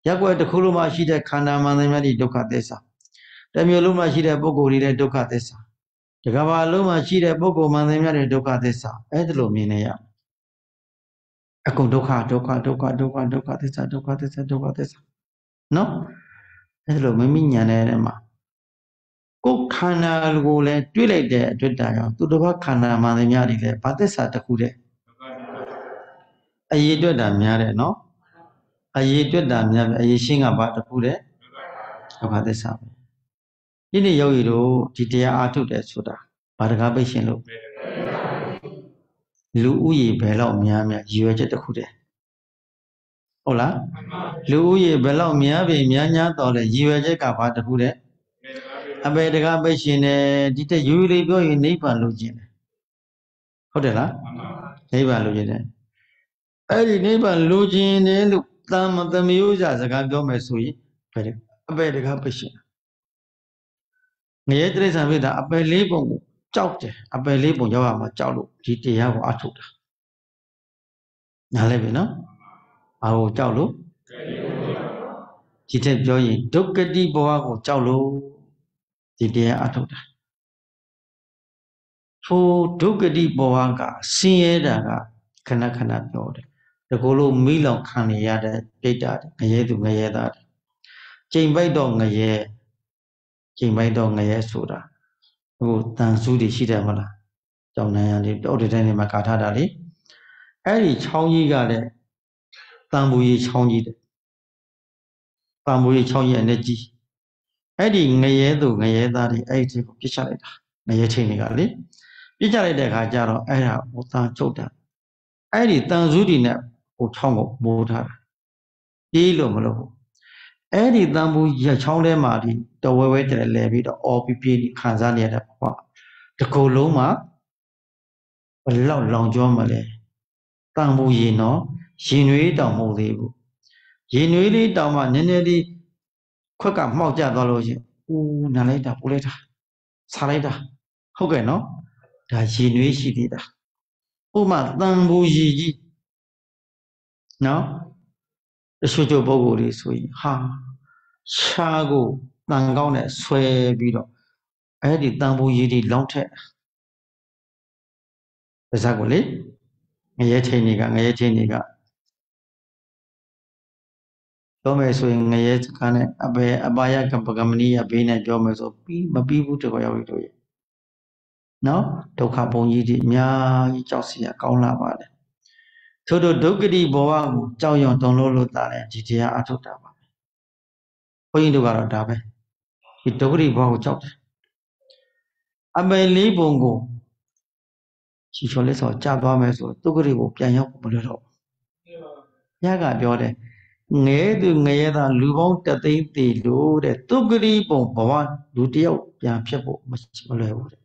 ရက်ွက်တစ်ခုလုံးမှာရှိတဲ့ခန္ဓာမှန်တယ်များတဲ့ဒုက္ခသစ္စာတစ်မျိုးလုံးမှာရှိတဲ့ပုဂ္ဂိုလ်တွေတဲ့ဒုက္ခသစ္စာ တကဘာလုံးမှာရှိတဲ့ပုဂ္ဂိုလ်မှန်တယ်များတဲ့ဒုက္ခသစ္စာအဲ့ဒါလိုမြင်နေရအကုန်ဒုက္ခဒုက္ခဒုက္ခဒုက္ခဒုက္ခသစ္စာဒုက္ခသစ္စာဒုက္ခသစ္စာနော်အဲ့ဒါလိုမမိညာနေတဲ့မှာကိုယ်ခန္ဓာကိုလည်းတွေးလိုက်တဲ့အတွက်တာကြောင့်သူတစ်ပါးခန္ဓာမှန်တယ်များတယ်လေဘာသစ္စာတစ်ခုတည်းအရေးအတွက်တာများတယ်နော်အရေးအတွက်တာများတယ်အရေးရှင်းကဘာတစ်ခုတည်းဒုက္ခသစ္စာပဲ ဒီနေ့ယောဂီတို့ဒီတရားအားထုတ်တယ်ဆိုတာဘာတကားပိတ်ရှင်လို့လူဥယျာဉ်ဘယ်လောက်များများရည်ရွယ်ချက်တစ်ခုတည်းဟုတ်လားလူဥယျာဉ်ဘယ်လောက်များပြီများများတော့လဲရည်ရွယ်ချက်ကဘာတစ်ခုတည်းအပေတကားပိတ်ရှင်တယ်ဒီတက်ယူလေးပြောရင်နိဗ္ဗာန်လို့ကျင်တယ်ဟုတ်တယ်လားနိဗ္ဗာန်လို့ကျင်တယ်အဲ့ဒီနိဗ္ဗာန်လိုချင်တယ်လို့တာမသမယုဇစကားပြောမယ်ဆိုရင်ဘယ်အပေတကားပိတ်ရှင် ငရဲတိရစ္ဆာန်ဖြစ်တာအပယ်လေးပုံကိုကြောက်တယ်အပယ်လေးပုံရောက်ရမှာကြောက်လို့ဒီတရားကိုအထုတ်တာနားလဲပြီနော်ဘာကိုကြောက်လို့ဒီထက်ပြောရင်ဒုက္ကတိဘဝကိုကြောက်လို့ဒီတရားအထုတ်တာထိုဒုက္ကတိဘဝကဆင်းရဲတာကခဏခဏပြောတယ်တကူလို့မိလောင်ခံရတဲ့ပြိတ္တာငရဲသူငရဲသားချိန်ပိုက်တော့ငရဲ ချိန်ပိုက်တော့ငရဲဆိုတာဟိုတန်စုတွေရှိတယ်မလားကြောင်နန်းရလေးတောတဲ့တိုင်းမှာကာထားတာလေအဲ့ဒီချောင်းကြီးကလည်းတန်ဘူကြီးချောင်းကြီးတယ်တန်ဘူကြီးချောင်းကြီးအနေကြီးအဲ့ဒီငရဲသူငရဲသားတွေအဲ့ဒီကိုပြစ်ချလိုက်တာငရဲချိန်တွေကလေပြစ်ချလိုက်တဲ့အခါကျတော့အဲ့ဒါဟိုတန်ချုပ်တာအဲ့ဒီတန်စုတွေနဲ့ဟိုချောင်းကိုမိုးထားတာပြေးလို့မလို့ အဲ့ဒီတန်ဘူးရချောင်းထဲမှာဒီတဝဲဝဲတလဲလဲပြီးတော့အော်ပြပြခံစားနေရတဲ့ဘဝတကူလုံးမှာဘလောက်လောင်ကျွမ်းမလဲတန်ဘူးရင်တော့ရင်နွေးတောင်မဟုတ်သေးဘူးရင်နွေးလေးတောင်မှနည်းနည်းလေးခွက်ကမှောက်ကျသွားလို့ရှင်ဦးနာလိုက်တာပူလိုက်တာစားလိုက်တာဟုတ်ကဲ့နော်ဒါရင်နွေးရှိသေးတာဥမာတန်ဘူးရည်ကြီးနော် တချို့ချို့ပုဂ္ဂိုလ်တွေဆိုရင်ဟာရှားကိုတန်ကောင်းနဲ့ဆွဲပြီးတော့အဲ့ဒီတန်ဖိုးရည်တွေလောင်းထက်ပါဇက်ကိုလေငရဲထိန်တွေကငရဲထိန်တွေကပြောမယ်ဆိုရင်ငရဲစကားနဲ့အပေအပါယကပကမဏိယဘေးနဲ့ပြောမယ်ဆိုပြီးမပြီးဘူးတော်ရောက်ပြီတို့ရဲ့နော်ဒုက္ခပုံကြီးတွေအများကြီးကြောက်စရာကောင်းလာပါတယ် ထို့သောဒုက္ခတိဘဝကိုကြောက်ရွံ့တုန်လို့လို့တာလဲဒီတရားအထုတ်တာပါပဲဘုန်းကြီးတို့ကတော့ဒါပဲဒီဒုက္ခတိဘဝကိုကြောက်တယ်အပယ်လေးပုံကိုချီချော်လက်စောကြာသွားမယ်ဆိုဒုက္ခတိကိုပြန်ရောက်မလို့တော့ညကပြောတယ်ငဲသူငရဲသားလူပေါင်းတသိန်းတည်လို့တဲ့ဒုက္ခတိပုံဘဝလူတယောက်ပြန်ဖြစ်ဖို့မလွယ်ဘူးတဲ့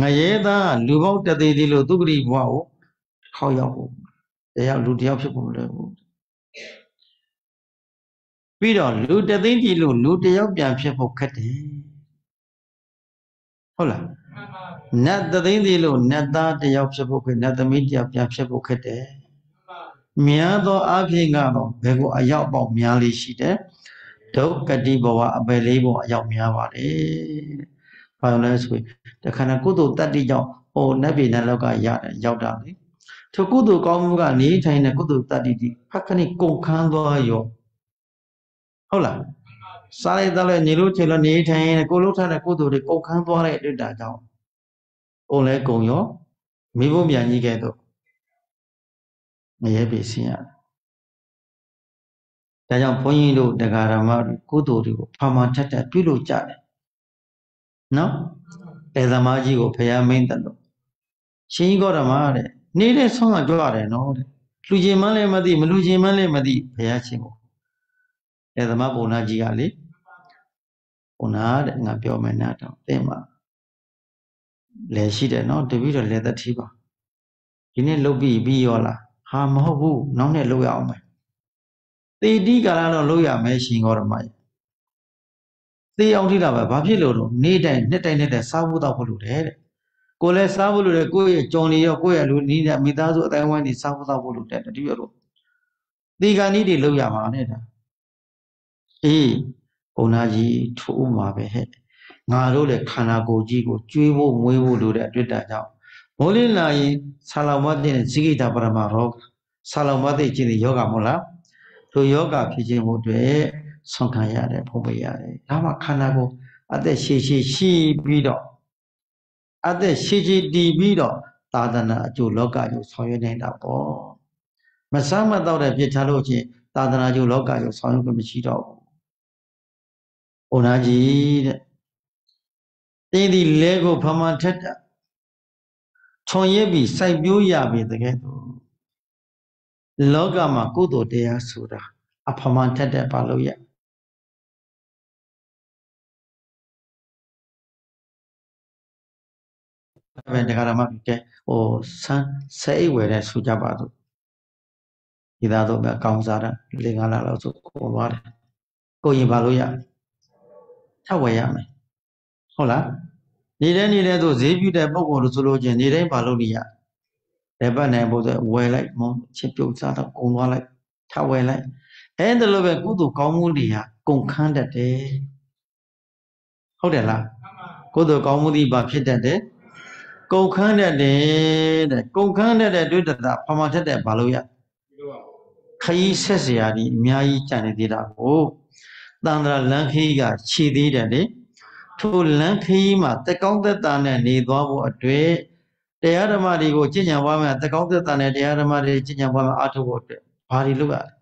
ငရဲသားလူပေါင်းတသိန်းတည်လို့ဒုက္ခတိဘဝကို ခေါက်ရောက်ဖို့တရားလူတယောက်ဖြစ်ဖို့မလွယ်ဘူးပြီးတော့လူတသိန်းကြည့်လို့လူတယောက်ပြန်ဖြစ်ဖို့ခက်တယ်ဟုတ်လားနတ်တသိန်းကြည့်လို့နတ်သားတယောက်ဖြစ်ဖို့ခက်နတ်သမီးတယောက်ပြန်ဖြစ်ဖို့ခက်တယ်များသောအဖြစ်ကတော့ဘယ်ကိုအရောက်ပေါက်များလေးရှိတယ်ဒုက္ကတိဘဝအပယ်လေးဘဝအရောက်များပါတယ်ဘာလို့လဲဆိုရင်တခါနကုသိုလ်တတ္တိကြောင့်ဟိုနတ်ပြည်နတ်လောကရတယ်ရောက်တာလေ ထိုကုသိုလ်ကောင်းမှုကနေထိုင်တဲ့ကုသိုလ်တတ္တိဒီဖက်ခဏကုန်ခန်းသွားရောဟုတ်လားစားလိုက်တော့လည်းညီလို့ချေလို့နေထိုင်ရင်ကိုလို့ထားတဲ့ကုသိုလ်တွေကုန်ခန်းသွားတဲ့အတွက်ဒါကြောင့်ကုန်လဲကုန်ရောမိဖို့မြန်ကြီးကဲတော့မရဲပြီဆင်းရတယ်ဒါကြောင့်ဘုန်းကြီးတို့တရားဓမ္မတွေကုသိုလ်တွေကိုဖာမထက်ထက်ပြုလို့ကြတယ်နော်တေသမားကြီးကိုဖရာမင်းတယ်လို့ရှင်ကြီးကောဓမတဲ့ နေတဲ့ဆုံးကကြွရတယ်နော်တဲ့လူချင်းမှန်းလည်းမသိမလူချင်းမှန်းလည်းမသိဘုရားရှင်ကိုအဲသမဘုံနာကြီးကလေဘုံနာတဲ့ငါပြောမယ်နာတော့တဲ့မှာလဲရှိတယ်နော်တပည့်တော်လဲသက်ထီးပါဒီနေ့လုတ်ပြီးပြီးရောလားဟာမဟုတ်ဘူးနောက်နေ့လုတ်ရအောင်မယ်တေတိကာလတော့လုတ်ရမယ်ရှင်ကောဓမရဲ့သေအောင်ထိတာပဲဘာဖြစ်လို့တော့နေ့တိုင်းနှစ်တိုင်းနှစ်တိုင်းစားဖို့တော့ဖို့လို့တဲ့ ကိုလည်းစားဖို့လို့တဲ့ကိုယ့်ရဲ့ကြော်နေရောကိုယ့်ရဲ့လူနီးတဲ့မိသားစုအတိုင်းဝိုင်းနေစားဖို့တော့ဖို့လို့တဲ့တတိယတော့ဒီကနေ့တွေလုတ်ရမှာနဲ့ဒါအေးဘုံနာကြီးထိုးမှာပဲဟဲ့ငါတို့လည်းခန္ဓာကိုယ်ကြီးကိုကျွေးဖို့မွေးဖို့လိုတဲ့အတွက်ကြောင့်မိုးလင်းလာရင်ဆာလောမတ်တဲ့ဇိကိတာပရမရောဆာလောမတ်တဲ့ခြင်းယောဂမဟုတ်လားထိုယောဂဖြစ်ခြင်းဖို့အတွက်ဆွမ်းခံရတယ်ဖုံးပေးရတယ်ဒါမှခန္ဓာကိုယ်အသက်ရှည်ရှည်ရှိပြီးတော့ အသက်ရှည်ရှည်တည်ပြီးတော့သာသနာအကျိုးလောကကျိုးဆောင်ရွက်နေတာပေါ့မဆမ်းမတော့တဲ့ပြစ်ချလို့ချင်းသာသနာကျိုးလောကကျိုးဆောင်ရွက်ခွင့်မရှိတော့ဘူးဘုရားကြီးတဲ့တင်းဒီလဲကိုဖမန်ထက်တာခြုံရက်ပြီးစိုက်ပျိုးရပြီတကယ်တော့လောကမှာကုသိုလ်တရားဆိုတာအဖမန်ထက်တဲ့ဘာလို့ရ ပဲတရားဓမ္မကဲဟိုဆန်းဆဲအိတ်ဝယ်တဲ့ဆူကြပါစို့ဒီသားတော့ပဲအကောင်စားတာ၄၅လလောက်ဆိုကိုသွားတယ်ကိုရင်ဘာလို့ရထပ်ဝယ်ရမယ်ဟုတ်လားနေတဲ့နေတဲ့ဆိုဈေးပြတဲ့ပုံကိုလို့ဆိုလို့ချင်းနေတိုင်းဘာလို့နေရလက်ပတ်နိုင်ဖို့ဆိုဝယ်လိုက်မောချစ်ပြုတ်စားတော့ကုံသွားလိုက်ထပ်ဝယ်လိုက်အဲဒါလိုပဲကုသိုလ်ကောင်းမှုတွေကကုံခန်းတတ်တယ်ဟုတ်တယ်လားကုသိုလ်ကောင်းမှုတွေဘာဖြစ်တတ်တယ် ကုန်ခန်းတတ်တယ်တဲ့ကုန်ခန်းတတ်တဲ့ဒုတတဖမထက်တဲ့ဘာလို့ရခရီးဆက်စရာဒီအများကြီးကြံနေသေးတာကိုတန္တရာလန်းခီးကခြေသေးတယ်လေထိုလန်းခီးမှာတကောင်းသက်တာနဲ့နေသွားဖို့အတွက်တရားဓမ္မတွေကိုကျင့်ကြံပွားမယ်တကောင်းသက်တာနဲ့တရားဓမ္မတွေကျင့်ကြံပွားမယ်အားထုတ်ဖို့အတွက်ဘာတွေလုပ်ရလဲ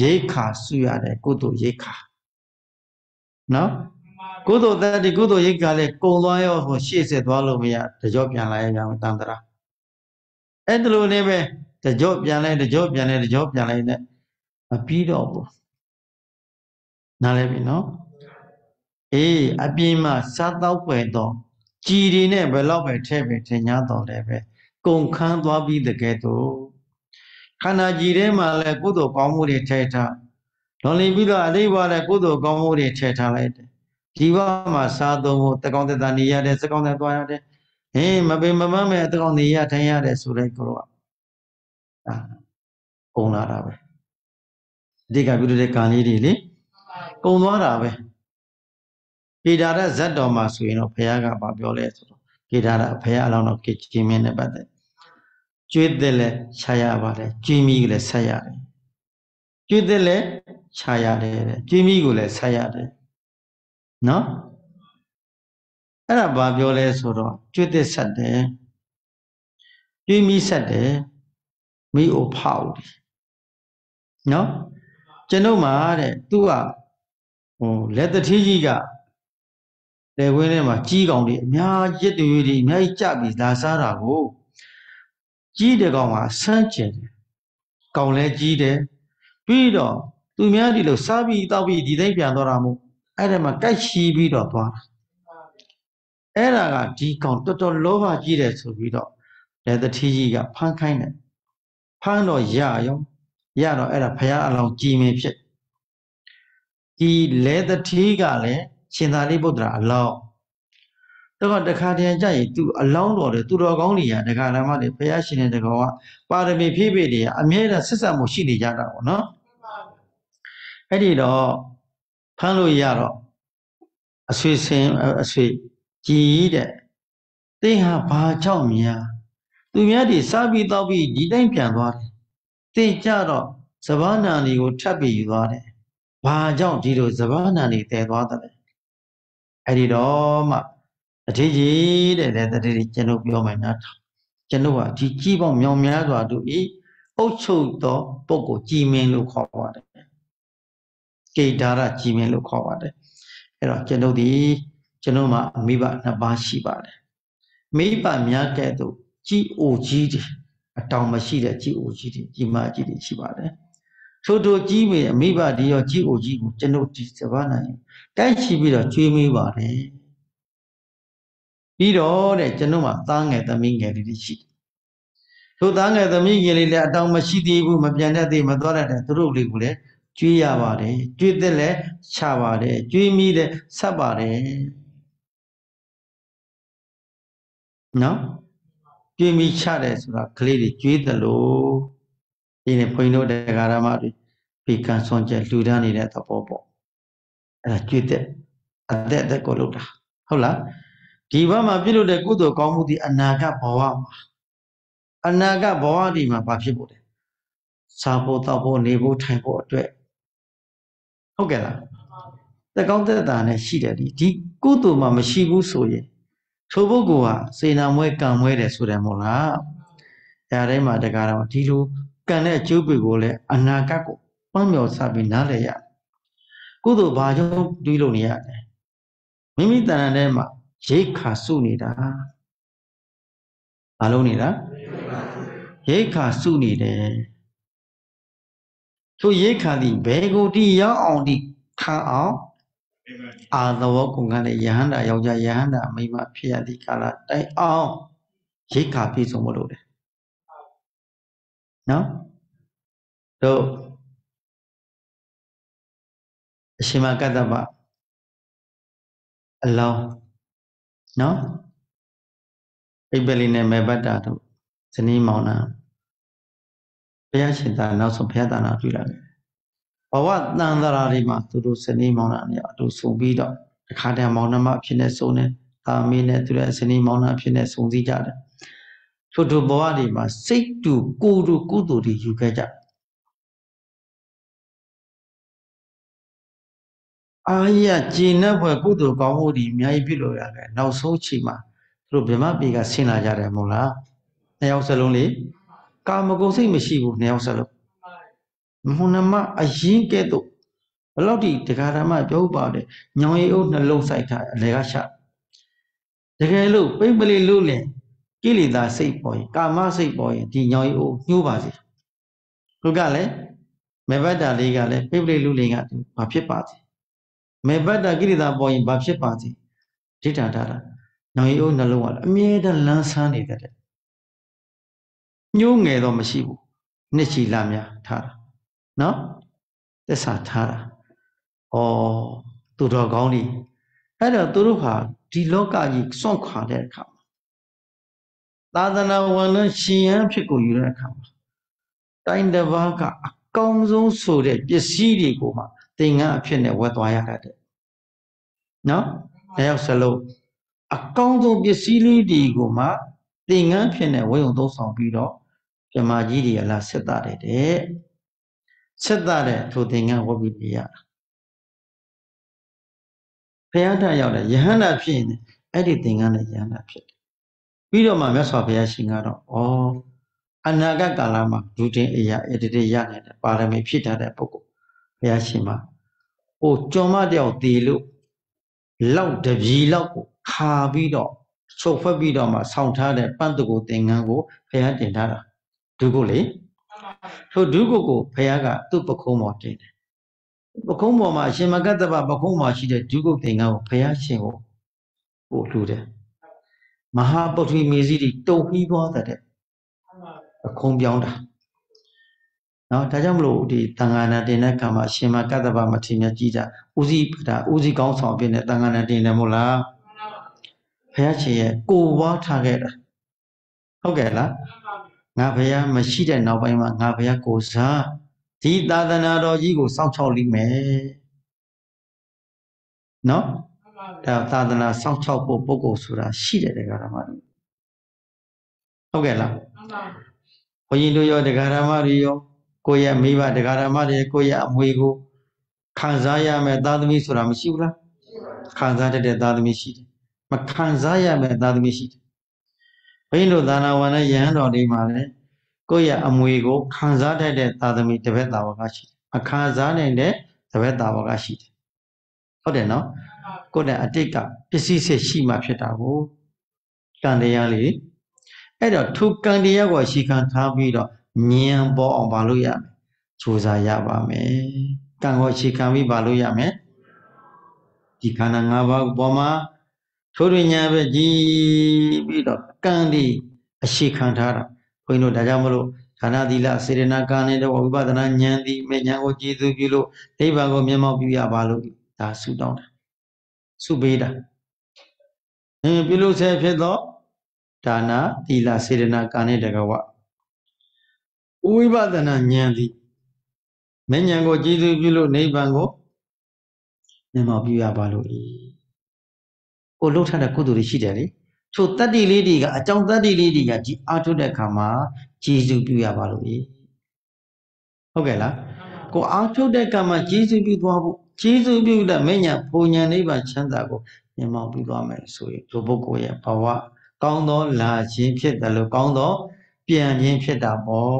ရိတ်ခါဆူရတယ်ကုသိုလ်ရိတ်ခါနော် ကုသိုလ်တတိကုသိုလ်ရိတ်ခါလည်းကုံသွားရောဟိုရှေ့ဆက်သွားလို့မရတကြောပြန်လာရကြအောင်တန်တရာအဲ့ဒါလိုလေးပဲတကြောပြန်လိုက်တကြောပြန်လိုက်တကြောပြန်လိုက်နဲ့မပြီးတော့ဘူးနားလဲပြီနော်အေးအပြင်မှာစားတော့ွယ်တော့ကြည်တွေနဲ့ဘယ်တော့ပဲထဲပဲထင်ညာတော့လည်းပဲကုံခန်းသွားပြီးတကယ်တော့ခန္ဓာကြည်ထဲမှာလည်းကုသိုလ်ကောင်းမှုတွေထည့်ထားလွန်လီပြီးတော့အလေးပါတဲ့ကုသိုလ်ကောင်းမှုတွေထည့်ထားလိုက်တယ် ဒီဘမှာစားသုံးဖို့တကောင်တတနေရတယ်စကောင်တသွားရတယ်ဟင်းမပင်မမန်းမဲ့တကောင်နေရထိုင်ရတယ်ဆိုတဲ့ကိုတော့အာကုံလာတာပဲအဓိကပြုတဲ့ကံလေးတွေလေကုံသွားတာပဲကေဒါရဇတ်တော်မှာဆိုရင်တော့ဘုရားကဗာပြောလဲဆိုတော့ကေဒါရဘုရားအလောင်းတော်ကေချင်းမင်းနဲ့ပတ်သက်ကျွေးတဲ့လဲခြာရပါတယ်ကျွေးမိကလည်းဆက်ရတယ်ကျွေးတဲ့လဲခြာရတယ်ကျွေးမိကိုလည်းဆက်ရတယ် နော်အဲ့ဒါဘာပြောလဲဆိုတော့ကျွေးတဲ့ဆက်တယ်ကျွေးမိဆက်တယ်မိအိုဖောက်တယ်နော်ကျွန်ုပ်မှာတဲ့သူကဟိုလက်တထီးကြီးကလေဝင်းထဲမှာကြီးကောင်တွေအများကြီးတူတွေအများကြီးကြပြီးလာစားတာကိုကြီးတဲ့ကောင်ကဆန်းကျင်တယ်ကောင်လည်းကြီးတယ်ပြီးတော့သူများဒီလိုစားပြီးတောက်ပြီးဒီတိုင်းပြန်သွားတာမို့ အဲ့ဒါမှကြိုက်ရှိပြီးတော့သွားတာအဲ့ဒါကဒီကောင်တော်တော်လောဘကြီးတယ်ဆိုပြီးတော့လက်တထီးကြီးကဖမ်းခိုင်းတယ်ဖမ်းတော့ရရောရတော့အဲ့ဒါဘုရားအလောင်းကြီးမင်းဖြစ်ဒီလဲတထီးကလည်းရှင်သာရိပုတ္တရာအလောင်းတော့တခါတည်းကြရင်သူအလောင်းတော်တယ်သူတော်ကောင်းတွေရတခါဓမ္မတွေဘုရားရှင်တဲ့တကောင်ကပါရမီဖြည့်ဖြည့်တွေအမြဲတမ်းဆက်ဆက်မှုရှိနေကြတာပေါ့နော်အဲ့ဒီတော့ ဖမ်းလို့ရတော့အဆွေစင်အဆွေကြည်တဲ့တင်းဟာဘာကြောင့်များသူများတွေစားပြီးတောက်ပြီးဒီတိုင်းပြန်သွားတယ်တင်းကြတော့ဇဘာနာနီကိုထပ်ပြီးယူသွားတယ်ဘာကြောင့်ဒီလိုဇဘာနာနီတည်သွားတယ်အဲ့ဒီတော့မှအထေကြီးတဲ့တဲ့တည်းကျွန်ုပ်ပြောမယ်နားထောင်ကျွန်ုပ်ဟာဒီကြီးပေါင်းမြောင်များစွာတို့ဤအုတ်ချုပ်သောပုဂ္ဂိုလ်ကြည်မင်းလို့ခေါ်ပါတယ် ကေဒါရကြည်မင်းလို့ခေါ်ပါတယ်အဲ့တော့ကျွန်ုပ်ဒီကျွန်ုပ်မှာမိဘနှစ်ပါးရှိပါတယ်မိဘများကဲ့သို့ကြီးအိုကြီးတွေအတောင်မရှိတဲ့ကြီးအိုကြီးတွေကြီးမကြီးတွေရှိပါတယ်ထို့ထိုကြီးမေမိဘဒီရောကြီးအိုကြီးကိုကျွန်ုပ်ဒီစပါးနိုင်တိုက်ချီပြီးတော့ကျွေးမေးပါတယ်ပြီးတော့တဲ့ကျွန်ုပ်မှာသားငယ်သမီးငယ်လေးတွေရှိတယ်ထိုသားငယ်သမီးငယ်လေးလည်းအတောင်မရှိသေးဘူးမပြန်တတ်သေးမသွားတတ်တဲ့သူတို့လေးကိုလည်း ကျွေးရပါတယ်ကျွေးတဲ့လည်းချပါတယ်ကျွေးမိတဲ့ဆက်ပါတယ်နော်ကျွေးမိချတယ်ဆိုတာကလေးတွေကျွေးတယ်လို့ဒီနေ့ဘုန်းကြီးတို့တရားဓမ္မတွေဒီကံဆွန်ကျက်လှူဒန်းနေတဲ့သဘောပေါ့အဲဒါကျွေးတဲ့အသက်အသက်ကိုလုပ်တာဟုတ်လားဒီဘက်မှာပြုလုပ်တဲ့ကုသိုလ်ကောင်းမှုဒီအနာဂတ်ဘဝမှာအနာဂတ်ဘဝဒီမှာဘာဖြစ်ဖို့လဲစားဖို့တောက်ဖို့နေဖို့ထိုင်ဖို့အတွက် ဟုတ်ကဲ့လားတကောင်းသက်တာနဲ့ရှိတယ်ဒီဒီကုသိုလ်မှာမရှိဘူးဆိုရင်ထိုပုဂ္ဂိုလ်ဟာစေနာမွဲကံမွဲတယ်ဆိုတယ်မို့လားအဲအတိုင်းမှာတကားတော့ဒီလိုကံတဲ့အကျိုးတွေကိုလည်းအနာဂတ်ကိုပန်းမြော်စပြီးနားလည်ရကုသိုလ်ဘာကြောင့်တွေးလို့နေရလဲမိမိတဏ္ဍာထဲမှာရိတ်ခါစုနေတာဘာလို့နေတာရိတ်ခါစုနေတယ် ထိုရိတ်ခါသည်ဘယ်ကိုတိရောက်အောင်ဒီခံအောင်အာသဝကုံကလည်းယဟန္တာယောက်ျားယဟန္တာမိန်းမဖြစ်ရသည့်ကာလတိုင်အောင်ရိတ်ခါပြည့်စုံမလို့တယ်နော်တို့အရှင်မကတ္တပအလောင်းနော်အိပလီနဲ့မေဘတ္တာတို့ဇနီးမောင်နှံ ဘုရားရှင်သာနောက်ဆုံးဘုရားသာနာပြုလာတယ်ဘဝတန်တရာတွေမှာသူတို့ဇနီးမောင်နှံတွေအတူဆုံပြီးတော့တခါတည်းမောင်နှမအဖြစ်နဲ့ဆုံနေသာမီးနဲ့သူရဲ့ဇနီးမောင်နှံအဖြစ်နဲ့ဆုံစည်းကြတယ်ထို့ထို့ဘဝတွေမှာစိတ်တူကိုယ်တူကုသိုလ်တွေယူခဲ့ကြအာရကျင်တဲ့ဘွယ်ကုသိုလ်ကောင်းမှုတွေအများကြီးပြုလို့ရတယ်နောက်ဆုံးချိန်မှာသူတို့ဗြဟ္မပေကဆင်းလာကြတယ်မဟုတ်လားနှစ်ယောက်စလုံးလေ ကာမဂုဏ်စိတ်မရှိဘူးနှစ်ယောက်စလုံးမုန်နမအရင်ကဲ့သို့ဘလောက်ဒီတရားဓမ္မပြောပါတယ်ညောင်ရီအုပ်နှလုံးစိုက်ထားအလေကရှာတကယ်လို့ပိပလိလို့လင်ကိလေသာစိတ်ပေါ်ရင်ကာမစိတ်ပေါ်ရင်ဒီညောင်ရီအုပ်ညှိုးပါစေသူကလည်းမေဘတ္တာလေးကလည်းပိပလိလူလင်ကဘာဖြစ်ပါစေမေဘတ္တကိရိတာပေါ်ရင်ဘာဖြစ်ပါစေဒိဋ္ဌာတာညောင်ရီအိုးနှလုံးကအမြဲတမ်းလန်းဆန်းနေတဲ့ ညှိုးငယ်တော့မရှိဘူးနှစ်ချီလာများထားတာနော်သစ္စာထားတာဩသူတော်ကောင်းတွေအဲ့တော့သူတို့ဟာဒီလောကကြီးစွန့်ခွာတဲ့အခါမှာသာသနာဝန်နဲ့ရှင်ရန်ဖြစ်ကိုယူတဲ့အခါမှာတိုင်းတစ်ပါးကအကောင်းဆုံးဆိုတဲ့ပစ္စည်းတွေကိုမှသင်္ကန်းအဖြစ်နဲ့ဝတ်သွားရတတ်တယ်နော်တယောက်စလုံးအကောင်းဆုံးပစ္စည်းလေးတွေကိုမှသင်္ကန်းဖြစ်နဲ့ဝေယုံသုံးဆောင်ပြီးတော့ ပြမကြီးတွေလာဆက်တာတဲ့ဆက်တာတဲ့ထိုသင်္ကန်းဝတ်ပြီးပြရတာဘုရားတရောက်တယ်ယဟန္တာဖြစ်ရင်အဲ့ဒီသင်္ကန်းနဲ့ယဟန္တာဖြစ်တယ်ပြီးတော့မှမြတ်စွာဘုရားရှင်ကတော့ဩအနာဂတ်ကာလမှာဒုတင်အရာအတ္တရနိုင်တဲ့ပါရမီဖြစ်ထားတဲ့ပုဂ္ဂိုလ်ဘုရားရှင်မှာဟိုကြော်မတယောက်တည်လို့လောက်တပြီလောက်ကိုခါပြီးတော့ချုပ်ဖွက်ပြီးတော့မှဆောင်းထားတဲ့ပန့်တကူသင်္ကန်းကိုဘုရားတင်ထားတာ ဒုကိုလေထိုဒုကိုကိုဘုရားကသူ့ပခုံးပေါ်တင်တယ်ပခုံးပေါ်မှာအရှင်မကတ္တပပခုံးမှာရှိတဲ့ဒုကုတ်သင်္ကန်းကိုဘုရားရှင်ကိုပို့လှူတယ်မဟာပုထ္ထိမေဇီတိတုံပြီးသွားတဲ့အခုံးပြောင်းတာနော်ဒါကြောင့်မလို့ဒီတန်ဃာနာတင်တဲ့ကံမှာရှင်မကတ္တဗမထေရကြီးတာဦးစီးဒါဦးစီးကောင်းဆောင်ဖြစ်နေတန်ဃာနာတင်တယ်မို့လားဘုရားရှင်ရဲ့ကိုဝါထားခဲ့တာဟုတ်ကဲ့လား ငါဘုရားမရှိတဲ့နောက်ပိုင်းမှာငါဘုရားကိုစားဒီသာသနာတော်ကြီးကိုစောင့်ချောက်လိမ့်မယ်နော်ဒါသာသနာစောင့်ချောက်ဖို့ပုဂ္ဂိုလ်ဆိုတာရှိတယ်တရားဓမ္မတွေဟုတ်ကဲ့လားဘုန်းကြီးတို့ရောတရားဓမ္မတွေရောကိုယ့်ရဲ့မိဘတရားဓမ္မတွေကိုယ့်ရဲ့အမွေကိုခံစားရမယ်သာသမီဆိုတာမရှိဘူးလားခံစားတတ်တဲ့သာသမီရှိတယ်မခံစားရမယ်သာသမီရှိတယ် ဘုန်းကြီးတို့သာနာဝနဲ့ယဟန်တော်တွေမှာလည်းကိုယ့်ရဲ့အမွေကိုခံစားတတ်တဲ့သာသမီတပည့်သားဝကရှိတယ်မခံစားနိုင်တဲ့တပည့်သားဝကရှိတယ်ဟုတ်တယ်နော်ကိုယ့်ရဲ့အတိတ်ကပစ္စည်းစစ်ရှိမှဖြစ်တာကိုကံတရားလေးအဲ့တော့ထိုကံတရားကိုရှီခံထားပြီးတော့ဉာဏ်ပေါ်အောင်ပါလို့ရမယ်ကြိုးစားရပါမယ်ကံကိုရှီခံပြီးပါလို့ရမယ်ဒီခန္ဓာ၅ပါးပေါ်မှာ ထိုးရညာပဲကြည်ပြီးတော့ကံဒီအရှိခံထားတာဘုန်းကြီးတို့ဒါကြောင့်မလို့ဌာနသီလစေရနာကာနေတဲ့ဝိပဿနာဉာဏ်ဒီမေဉာဏ်ကိုကြည်သူပြုလို့နိဗ္ဗာန်ကိုမျက်မှောက်ပြုရပါလို့ဒါဆုတောင်းတာဆုပေးတာအင်းပြုလို့ဆဲဖြစ်တော့ဒါနာသီလစေရနာကာနေတကဝဝိပဿနာဉာဏ်ဒီမေဉာဏ်ကိုကြည်သူပြုလို့နိဗ္ဗာန်ကိုမျက်မှောက်ပြုရပါလို့ဤ ကိုလှုပ်ထတဲ့ကုသိုလ်တွေရှိတယ်လေထိုတတ္တိလေးတွေကအကြောင်းတတ္တိလေးတွေကကြည်အားထုတ်တဲ့အခါမှာကျေစုပြုရပါလို့ဤဟုတ်ကဲ့လားကိုအားထုတ်တဲ့ကံမှာကျေစုပြုသွားဖို့ကျေစုပြုတဲ့မညာဘုံညာနိဗ္ဗာန်ချမ်းသာကိုမြင်မောက်ပြီးသွားမယ်ဆိုရင်ဒီပုဂ္ဂိုလ်ရဲ့ဘဝကောင်းသောလာခြင်းဖြစ်တယ်လို့ကောင်းသောပြန်ခြင်းဖြစ်တာပေါ့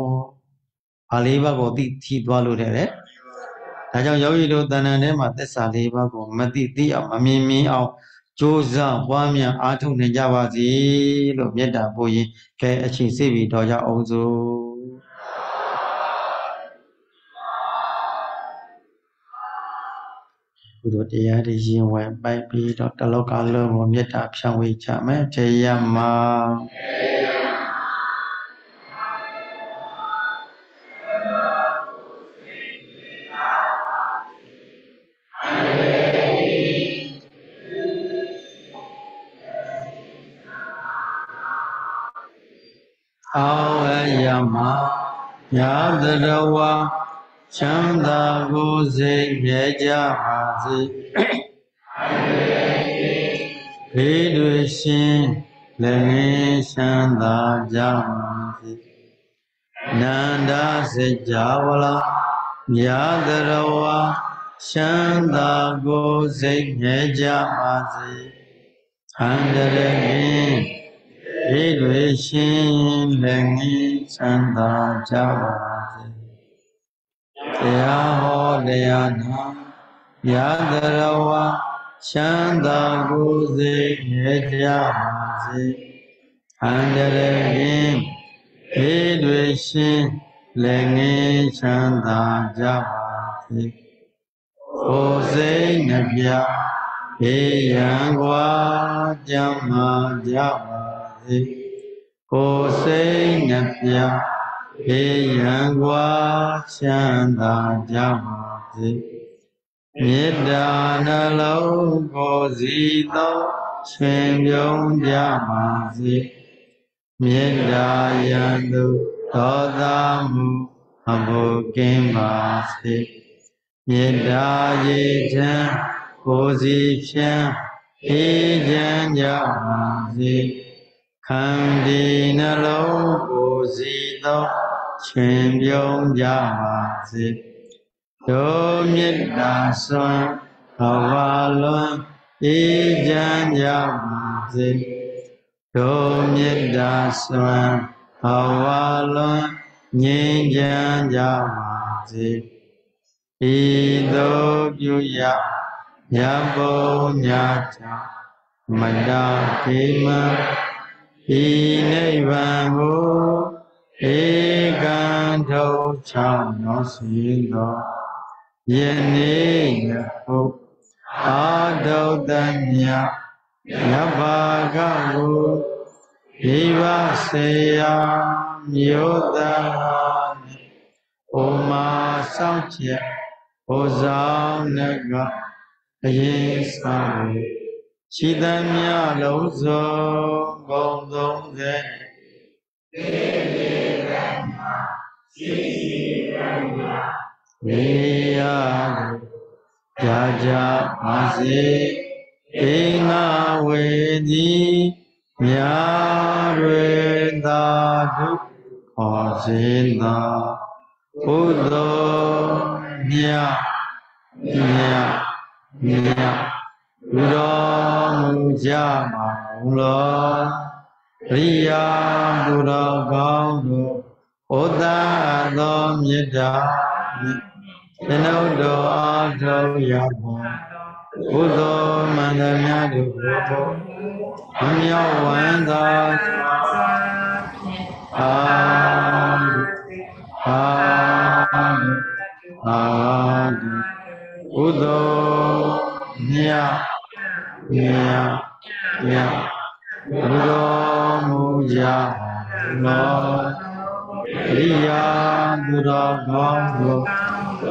။အားလေးပါးကိုသိထီသွားလို့တဲ့လေ။ဒါကြောင့်ယောဂီတို့တဏ္ဍန်ထဲမှာသစ္စာလေးပါးကိုမသိသိအောင်မမြင်မြင်အောင် ကြိုးစားပွားများအားထုတ်နေကြပါစေလို့မေတ္တာပို့ရင်ကဲအချိန်စိတ်ပြီးတော်ကြအောင်စို့ကုသိုလ်တရားတွေရင်ဝင်ပိုက်ပြီးတော့တလောကလုံးကိုမေတ္တာဖြန့်ဝေကြမယ်တရားမှာ အောင်အယမညာတရဝချမ်းသာကိုစိတ်မြဲကြပါစေဘေးတွေရှင်လည်းငင်းချမ်းသာကြပါစေနန္ဒစေကြဝလာမြာတရဝချမ်းသာကိုစိတ်မြဲကြပါစေအန္တရင်း ဘေးတွေရှင်လည်းငင်းချမ်းသာကြပါစေတရားဟောတရားနာယတရဝချမ်းသာကိုယ်စိတ်မြဲကြပါစေအန္တရရင်ဘေးတွေရှင်လည်းငင်းချမ်းသာကြပါစေကိုယ်စိတ်နှပြဘေးရန်ကွာကြမ်းမာကြပါစေ ကိုယ်စိတ်နှပြဘေးရန်ကွာချမ်းသာကြပါစေမေတ္တာနှလုံးကိုစီသောရှင်ပြုံးကြပါစေမေတ္တာယံသူဒေါသမူအဘုကင်းပါစေမေတ္တာရေချမ်းကိုစီဖြန်းအေးချမ်းကြပါစေ ခန္ဒီနှလုံးကိုစီသောရှင်ပြုံးကြပါစေတို့မေတ္တာစွမ်းဘဝလွန်အေးချမ်းကြပါစေတို့မေတ္တာစွမ်းဘဝလွန်ငြိမ်းချမ်းကြပါစေဤသို့ပြုရညပုံညချမတာခေမ ဤနိဗ္ဗာန်ကိုဧကံထုတ်ချောင်းသောစီသောယနေ့ယဟုတ်အာတုတ္တမြနဘာကကိုဒီဝစေယမြို့သားဩမာဆောင်ချက်ဘုဇောင်းနကအရင်ဆောင်ရှိသမျှလုံးစုံ ဂုံ30ရှိရှိရမြဝေယကြာကြာပါစေဧငါဝေတိမြာတွေသာဓုခေါ်စေသာဘုဒ္ဓမြတ်မြတ်မြတ်ဘုရောမူကြပါ လောရိယာဘုရောကောင်းတို့ဩတာသောမေတ္တာကျွန်ုပ်တို့အားထုတ်ရဖို့ဘုသောမန္တများတို့ကိုမမြောက်ဝမ်းသာစွာအာအာအာဥသောမြတ်မြတ်မြတ် ဘုရောမူကြလောအရိယာသူတော်ကောင်းတို့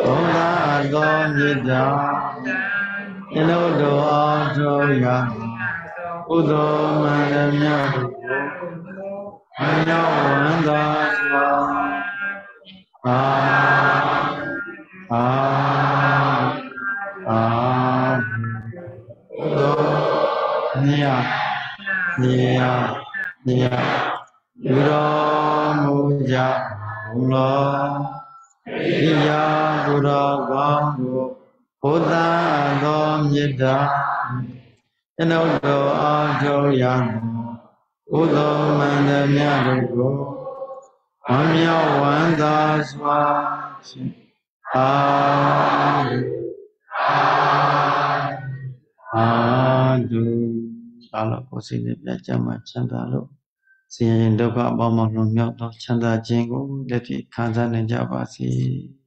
ဘုရားသောမြတ်တာကျွန်ုပ်တို့အားထုတ်ရဥသောမန္တမြတ်တို့ကိုအမြောက်ဝန္တာစွာအာအာအာဥသောမြတ် မြတ်မြတ်ဘုရောမူကြလောဣယာသူတော်ကောင်းတို့ဘုရားသောမေတ္တာကျွန်ုပ်တို့အားထုတ်ရဘုသောမန္တမြတ်တို့ကိုဝမ်းမြောက်ဝမ်းသာစွာရှင်အာအာဒု သာလို့ကိုယ်စိတ်နဲ့ပြတ်ကြမှာချမ်းသာလို့ဆင်းရဲဒုက္ခအပေါင်းမှလွန်မြောက်သောချမ်းသာခြင်းကိုလက်ဖြင့်ခံစားနိုင်ကြပါစေ။